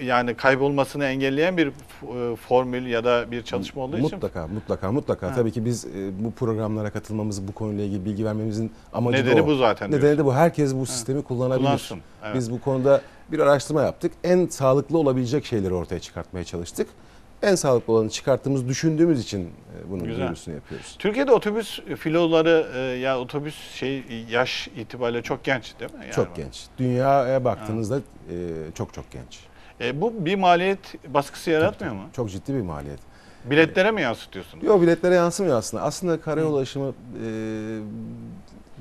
en- yani kaybolmasını engelleyen bir e, formül ya da bir çalışma olduğu için Mutlaka, mutlaka, mutlaka. Ha. Tabii ki biz e, bu programlara katılmamız, bu konuyla ilgili bilgi vermemizin amacı da nedeni bu zaten. Nedeni diyorsun. de bu. Herkes bu sistemi kullanabilir. Kullansın. Evet. Biz bu konuda bir araştırma yaptık. En sağlıklı olabilecek şeyleri ortaya çıkartmaya çalıştık. En sağlıklı olanı çıkarttığımız düşündüğümüz için e, bunun Güzel. duyurusunu yapıyoruz. Türkiye'de otobüs filoları e, ya otobüs şey yaş itibariyle çok genç değil mi? Yani çok genç. Dünyaya baktığınızda e, çok çok genç. E, bu bir maliyet baskısı yaratmıyor mu? Çok ciddi bir maliyet. Biletlere mi yansıtıyorsunuz? Yok biletlere yansımıyor aslında. Aslında karayolu ulaşımı e,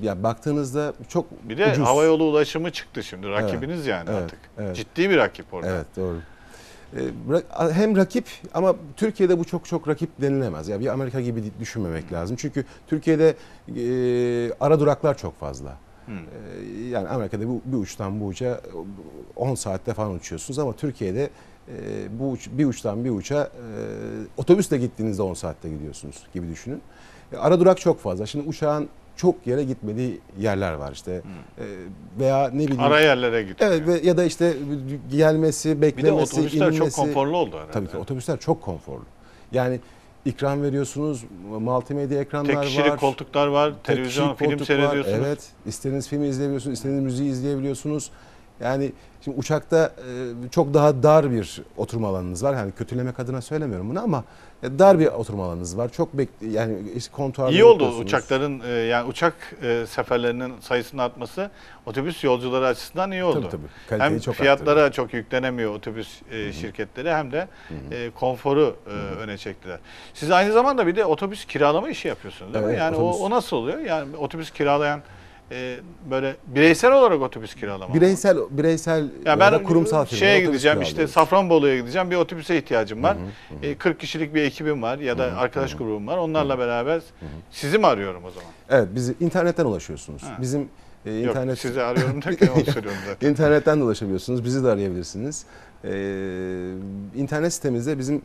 ya baktığınızda çok Bir de ucuz. havayolu ulaşımı çıktı şimdi. Rakibiniz yani evet, artık. evet. Ciddi bir rakip orada. Evet doğru. Ee, Hem rakip ama Türkiye'de bu çok çok rakip denilemez. Ya bir Amerika gibi düşünmemek lazım. Çünkü Türkiye'de e, ara duraklar çok fazla. Hı. Ee, yani Amerika'da bu, bir uçtan bu uca 10 saatte falan uçuyorsunuz ama Türkiye'de e, bu uç- bir uçtan bir uça e, otobüsle gittiğinizde 10 saatte gidiyorsunuz gibi düşünün. E, ara durak çok fazla. Şimdi uçağın çok yere gitmediği yerler var işte. E, veya ne bileyim Ara yerlere gidiyor. Evet ve ya da işte gelmesi, bir de beklemesi, otobüsler çok inmesi. konforlu oldu herhalde. Tabii ki otobüsler çok konforlu. Yani ikram veriyorsunuz, multimedya ekranlar Tek kişilik var. koltuklar var, televizyon, film koltuk var. seyrediyorsunuz. Evet, istediğiniz filmi izleyebiliyorsunuz, istediğiniz müziği izleyebiliyorsunuz. Yani şimdi uçakta e, çok daha dar bir oturma alanınız var. Yani kötülemek adına söylemiyorum bunu ama e, dar bir oturma alanınız var. Çok bek yani işte kontuarda İyi oldu uçakların e, yani uçak seferlerinin sayısının artması otobüs yolcuları açısından iyi oldu. Tabii tabii. Kaliteyi Hem çok fiyatlara arttırdı. çok yüklenemiyor otobüs e, şirketleri hem de e, konforu e, öne çektiler. Siz aynı zamanda bir de otobüs kiralama işi yapıyorsunuz değil mi? Evet, Yani otobüs- o, o nasıl oluyor? Yani otobüs kiralayan e, böyle bireysel olarak otobüs kiralama. mı? Bireysel bireysel Ya ben kurumsal şeye firmalar otobüs gideceğim işte. Safranbolu'ya gideceğim bir otobüse ihtiyacım var. Hı hı, hı. E, 40 kişilik bir ekibim var ya da Hı hı, arkadaş hı. grubum var. Onlarla beraber sizi mi arıyorum o zaman? Evet, bizi internetten ulaşıyorsunuz. Ha. Bizim e, Yok internet sizi arıyorum derken onu söylüyorum zaten. internetten de ulaşabiliyorsunuz. Bizi de arayabilirsiniz. Ee, internet sitemizde bizim e,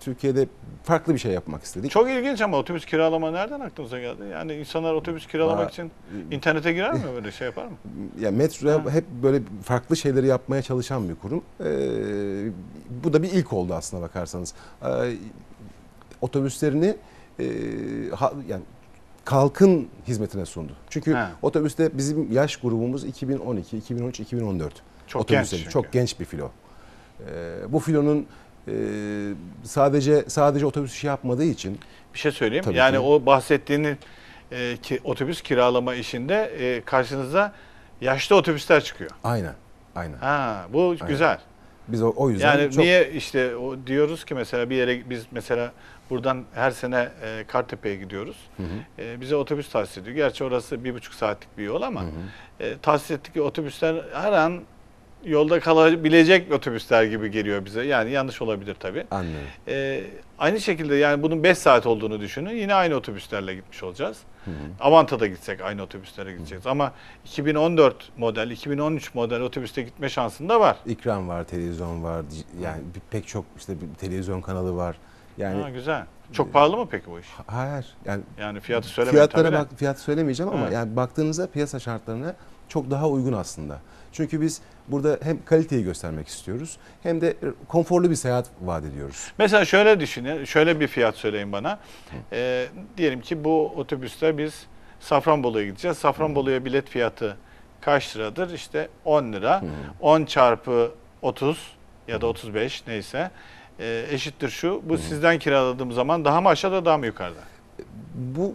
Türkiye'de farklı bir şey yapmak istedik. Çok ilginç ama otobüs kiralama nereden aklınıza geldi? Yani insanlar otobüs kiralamak Aa, için internete girer mi böyle şey yapar mı? ya metro Ha. hep böyle farklı şeyleri yapmaya çalışan bir kurum. Ee, bu da bir ilk oldu aslına bakarsanız. Ee, otobüslerini e, ha- yani kalkın hizmetine sundu. Çünkü Ha. otobüste bizim yaş grubumuz 2012, 2013, 2014. Çok otobüsleri. genç çünkü. Çok genç bir filo. Ee, bu filonun e, sadece sadece otobüs işi yapmadığı için Bir şey söyleyeyim. Tabii yani ki. o bahsettiğiniz e, ki, otobüs kiralama işinde e, karşınıza yaşlı otobüsler çıkıyor. aynen aynen. Ha bu güzel. Biz o, o yüzden Yani çok niye işte o diyoruz ki mesela bir yere biz mesela buradan her sene e, Kartepe'ye gidiyoruz. Hı hı, E, bize otobüs tahsis ediyor. Gerçi orası bir buçuk saatlik bir yol ama hı hı. e, tahsis ettikleri otobüsler her an yolda kalabilecek otobüsler gibi geliyor bize. Yani yanlış olabilir tabii. Anlıyorum. E, aynı şekilde yani bunun 5 saat olduğunu düşünün. Yine aynı otobüslerle gitmiş olacağız. Hı hı. Avanta'da gitsek aynı otobüslere gideceğiz. Ama 2014 model, 2013 model otobüste gitme şansın da var. İkram var, televizyon var. Yani pek çok işte bir televizyon kanalı var. Yani ha, güzel. Çok pahalı mı peki bu iş? hayır. Yani Yani fiyatı söylemeyin fiyatlara de. bak fiyat söylemeyeceğim ama Evet. yani baktığınızda piyasa şartlarına çok daha uygun aslında. Çünkü biz burada hem kaliteyi göstermek istiyoruz hem de konforlu bir seyahat vaat ediyoruz. Mesela şöyle düşünün, şöyle bir fiyat söyleyin bana. Ee, diyelim ki bu otobüste biz Safranbolu'ya gideceğiz. Safranbolu'ya bilet fiyatı kaç liradır? İşte 10 lira. Hı. 10 çarpı 30 ya da 35 neyse e, eşittir şu. Bu sizden kiraladığım zaman daha mı aşağıda daha mı yukarıda? Bu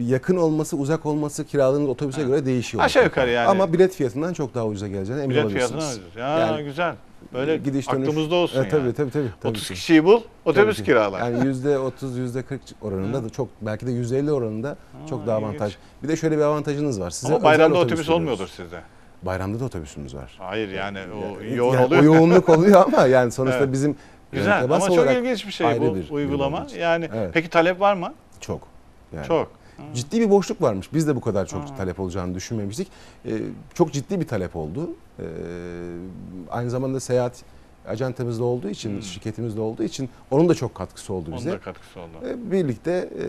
yakın olması, uzak olması kiraladığınız otobüse Ha. göre değişiyor. Aşağı yukarı yani. Ama bilet fiyatından çok daha ucuza geleceğine emin Bilet olabilirsiniz. ucuz. Ya Yani güzel. Böyle gidiş dönüş- aklımızda olsun yani. tabii, tabii, tabii, tabii 30 ki. kişiyi bul, otobüs Tabii ki. kirala. Yani yüzde 30, yüzde 40 oranında da çok belki de yüzde 50 oranında çok daha avantaj. Bir de şöyle bir avantajınız var. Size Ama bayramda otobüs veriyoruz. olmuyordur sizde. Bayramda da otobüsümüz var. Hayır yani o yoğun yani oluyor. O yoğunluk oluyor ama yani sonuçta Evet. bizim Güzel ama çok ilginç bir şey bu bir uygulama. Yani Evet. peki talep var mı? çok. Yani, Çok. Ciddi bir boşluk varmış. Biz de bu kadar çok Hmm. talep olacağını düşünmemiştik. Ee, çok ciddi bir talep oldu. Ee, aynı zamanda seyahat ajantamızda olduğu için, Hmm. şirketimizde olduğu için onun da çok katkısı oldu Onun bize. da katkısı oldu. Ee, birlikte e,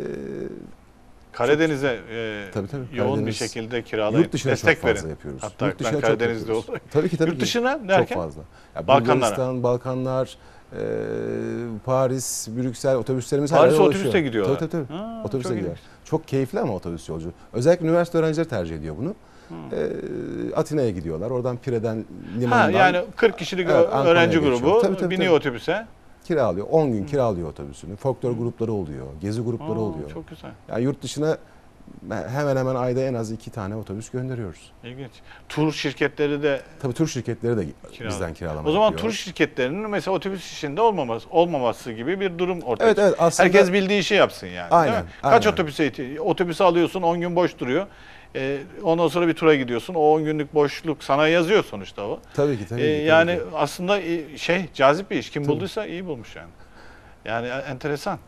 Karadeniz'e e, Tabii, tabii. yoğun bir Karadeniz- şekilde kiralayıp yurt dışına destek çok fazla verin. yapıyoruz. Hatta yurt dışına ben Karadeniz'de olarak. Tabii ki tabii Yurt ki. dışına derken Çok fazla. Ya Balkanlara. Bulgaristan, Balkanlar, e, Paris, Brüksel otobüslerimiz yere otobüste ulaşıyor. gidiyorlar. Tabii tabii. tabii. Ha, Otobüse çok gidiyor. Çok keyifli ama otobüs yolcu. Özellikle üniversite öğrencileri tercih ediyor bunu. Hmm. E, Atina'ya gidiyorlar. Oradan Pire'den limandan Ha, yani 40 kişilik Evet, öğrenci geçiyor. grubu Tabii, tabii, biniyor tabii. otobüse. kiralıyor. 10 gün kiralıyor otobüsünü. Folklor grupları oluyor. Gezi grupları Aa, oluyor. Çok güzel. Yani yurt dışına hemen hemen ayda en az iki tane otobüs gönderiyoruz. İlginç. Tur şirketleri de Tabii tur şirketleri de Kiralama. bizden kiralama o zaman yapıyor. tur şirketlerinin mesela otobüs işinde olmaması olmaması gibi bir durum ortaya Evet çıkıyor. evet aslında Herkes bildiği işi yapsın yani. Aynen, değil mi? Kaç aynen. otobüse ihti- otobüsü alıyorsun 10 gün boş duruyor. Ee, ondan sonra bir tura gidiyorsun. O 10 günlük boşluk sana yazıyor sonuçta o. tabii ki tabii Ee, ki. tabii yani ki. aslında e, şey cazip bir iş. Kim bulduysa iyi bulmuş yani. Yani e- enteresan.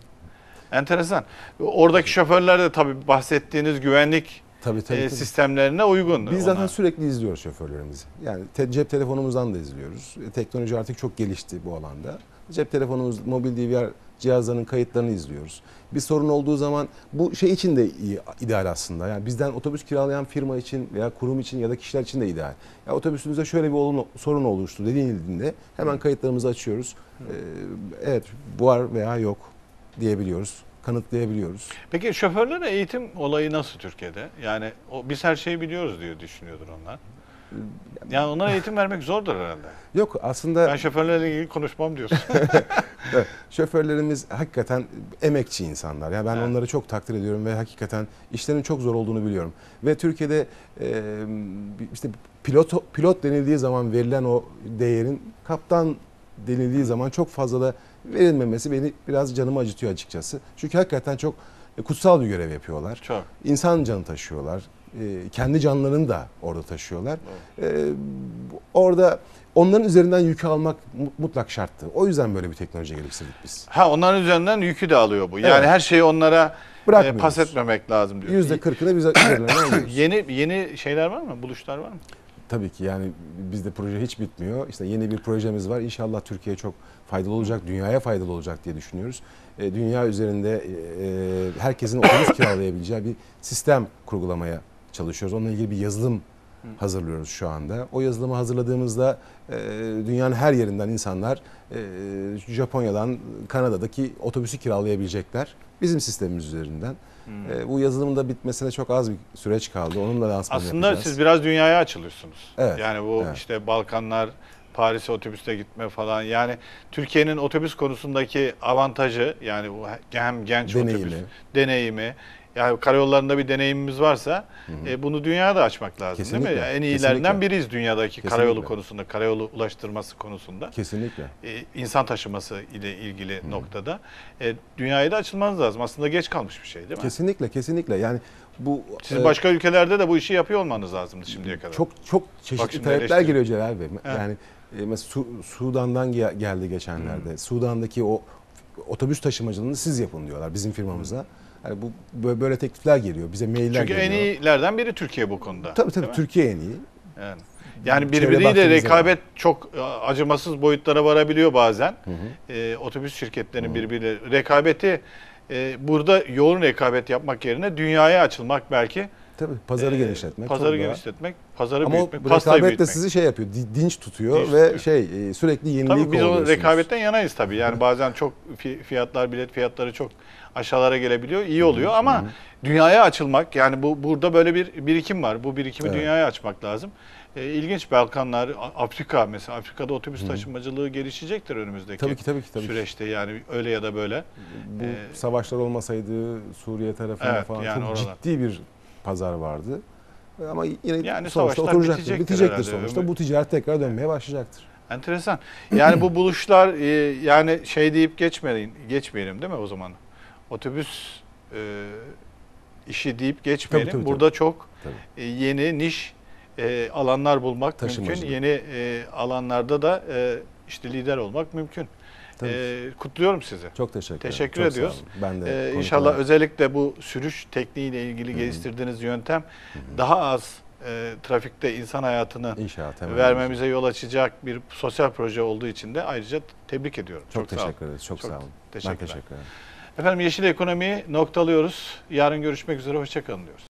Enteresan. Oradaki şoförler de tabii bahsettiğiniz güvenlik tabii, tabii, e, tabii. sistemlerine uygun. Biz zaten ona. sürekli izliyoruz şoförlerimizi. Yani te- cep telefonumuzdan da izliyoruz. E, Teknoloji artık çok gelişti bu alanda. Cep telefonumuz, mobil DVR cihazlarının kayıtlarını izliyoruz. Bir sorun olduğu zaman bu şey için de iyi, ideal aslında. Yani bizden otobüs kiralayan firma için veya kurum için ya da kişiler için de ideal. Ya otobüsünüzde şöyle bir olun- sorun oluştu dediğinde hemen kayıtlarımızı açıyoruz. Ee, evet var veya yok diyebiliyoruz. Kanıtlayabiliyoruz. Peki şoförlere eğitim olayı nasıl Türkiye'de? Yani o, biz her şeyi biliyoruz diye düşünüyordur onlar. Yani onlara eğitim vermek zordur herhalde. Yok aslında Ben şoförlerle ilgili konuşmam diyorsun. Evet, şoförlerimiz hakikaten emekçi insanlar. Yani ben Evet. onları çok takdir ediyorum ve hakikaten işlerinin çok zor olduğunu biliyorum. Ve Türkiye'de e, işte pilot pilot denildiği zaman verilen o değerin kaptan denildiği zaman çok fazla da verilmemesi beni biraz canımı acıtıyor açıkçası. Çünkü hakikaten çok kutsal bir görev yapıyorlar. Çok. İnsan canı taşıyorlar. E, kendi canlarını da orada taşıyorlar. E, bu- orada onların üzerinden yükü almak mu- mutlak şarttı. O yüzden böyle bir teknoloji geliştirdik biz. Ha onların üzerinden yükü de alıyor bu. Yani Evet. her şeyi onlara e, pas etmemek lazım diyor. Yüzde kırkını biz üzerinden alıyoruz. Yeni yeni şeyler var mı? Buluşlar var mı? Tabii ki yani bizde proje hiç bitmiyor. İşte yeni bir projemiz var. İnşallah Türkiye'ye çok faydalı olacak, dünyaya faydalı olacak diye düşünüyoruz. E, dünya üzerinde e, e, herkesin otobüs kiralayabileceği bir sistem kurgulamaya çalışıyoruz. Onunla ilgili bir yazılım hazırlıyoruz şu anda. O yazılımı hazırladığımızda e, dünyanın her yerinden insanlar e, Japonya'dan Kanada'daki otobüsü kiralayabilecekler. Bizim sistemimiz üzerinden. E, bu yazılımın da bitmesine çok az bir süreç kaldı. Onun da lansmanını Aslında yapacağız. siz biraz dünyaya açılıyorsunuz. Evet, Yani bu evet. işte Balkanlar, Paris'e otobüste gitme falan. Yani Türkiye'nin otobüs konusundaki avantajı yani bu hem genç Deneyimi. otobüs deneyimi. Yani karayollarında bir deneyimimiz varsa e, bunu dünyaya da açmak lazım değil Kesinlikle, mi? En iyilerinden kesinlikle. biriyiz dünyadaki Kesinlikle. karayolu konusunda, karayolu ulaştırması konusunda. Kesinlikle. E, insan taşıması ile ilgili noktada. E, dünyaya da açılmanız lazım. Aslında geç kalmış bir şey değil mi? Kesinlikle, kesinlikle. Yani bu Siz e, başka ülkelerde de bu işi yapıyor olmanız lazımdı şimdiye kadar. çok çok çeşitli talepler geliyor Celal Bey. Evet. Yani e, mesela Su- Sudan'dan ge- geldi geçenlerde. Hmm. Sudan'daki o otobüs taşımacılığını siz yapın diyorlar bizim firmamıza. Yani bu bö- böyle teklifler geliyor. Bize mailler Çünkü geliyor. en iyilerden biri Türkiye bu konuda. Tabii tabii? Türkiye en iyi. Yani, yani birbiriyle rekabet çok e, acımasız boyutlara varabiliyor bazen. Hı hı. E, otobüs şirketlerinin birbiriyle rekabeti e, burada yoğun rekabet yapmak yerine dünyaya açılmak belki. Tabii pazarı e, genişletmek. Pazarı daha- genişletmek, pazarı Ama büyütmek, pastayı rekabet de büyütmek. sizi şey yapıyor, di- dinç tutuyor Dinç ve tutuyor. şey e, sürekli yeniliği Tabii biz o kovalıyorsunuz. rekabetten yanayız tabii. Yani bazen çok fi- fiyatlar, bilet fiyatları çok aşağılara gelebiliyor. iyi oluyor ama dünyaya açılmak yani bu burada böyle bir birikim var. Bu birikimi Evet. dünyaya açmak lazım. E, ilginç Balkanlar, Afrika mesela Afrika'da otobüs taşımacılığı gelişecektir önümüzdeki Tabii ki tabii ki tabii. ki. süreçte yani öyle ya da böyle. Bu Ee, savaşlar olmasaydı Suriye tarafında Evet, falan yani çok oralar. ciddi bir pazar vardı. Ama yine Yani sonuçta oturacaktır. bitecektir Bitecektir, sonuçta. Bu ticaret tekrar dönmeye başlayacaktır. Enteresan. Yani bu buluşlar e, yani şey deyip geçmeyin, geçmeyelim değil mi o zaman? Otobüs e, işi deyip geçmeyelim. Tabii, tabii, Burada çok Tabii. e, yeni niş e, alanlar bulmak mümkün. Taşımacılık. Yeni e, alanlarda da e, işte lider olmak mümkün. Tabii. Ee, kutluyorum sizi. Çok teşekkür ederim. Teşekkür Çok ediyoruz. Ben de konuklara- inşallah özellikle bu sürüş tekniğiyle ilgili geliştirdiğiniz yöntem daha az e, trafikte insan hayatını İnşallah vermemize yol açacak bir sosyal proje olduğu için de ayrıca tebrik ediyorum. Çok, olun. teşekkür ederiz. Çok, Çok sağ olun. Ben teşekkür ederim. Efendim Yeşil Ekonomi'yi noktalıyoruz. Yarın görüşmek üzere. Hoşçakalın diyoruz.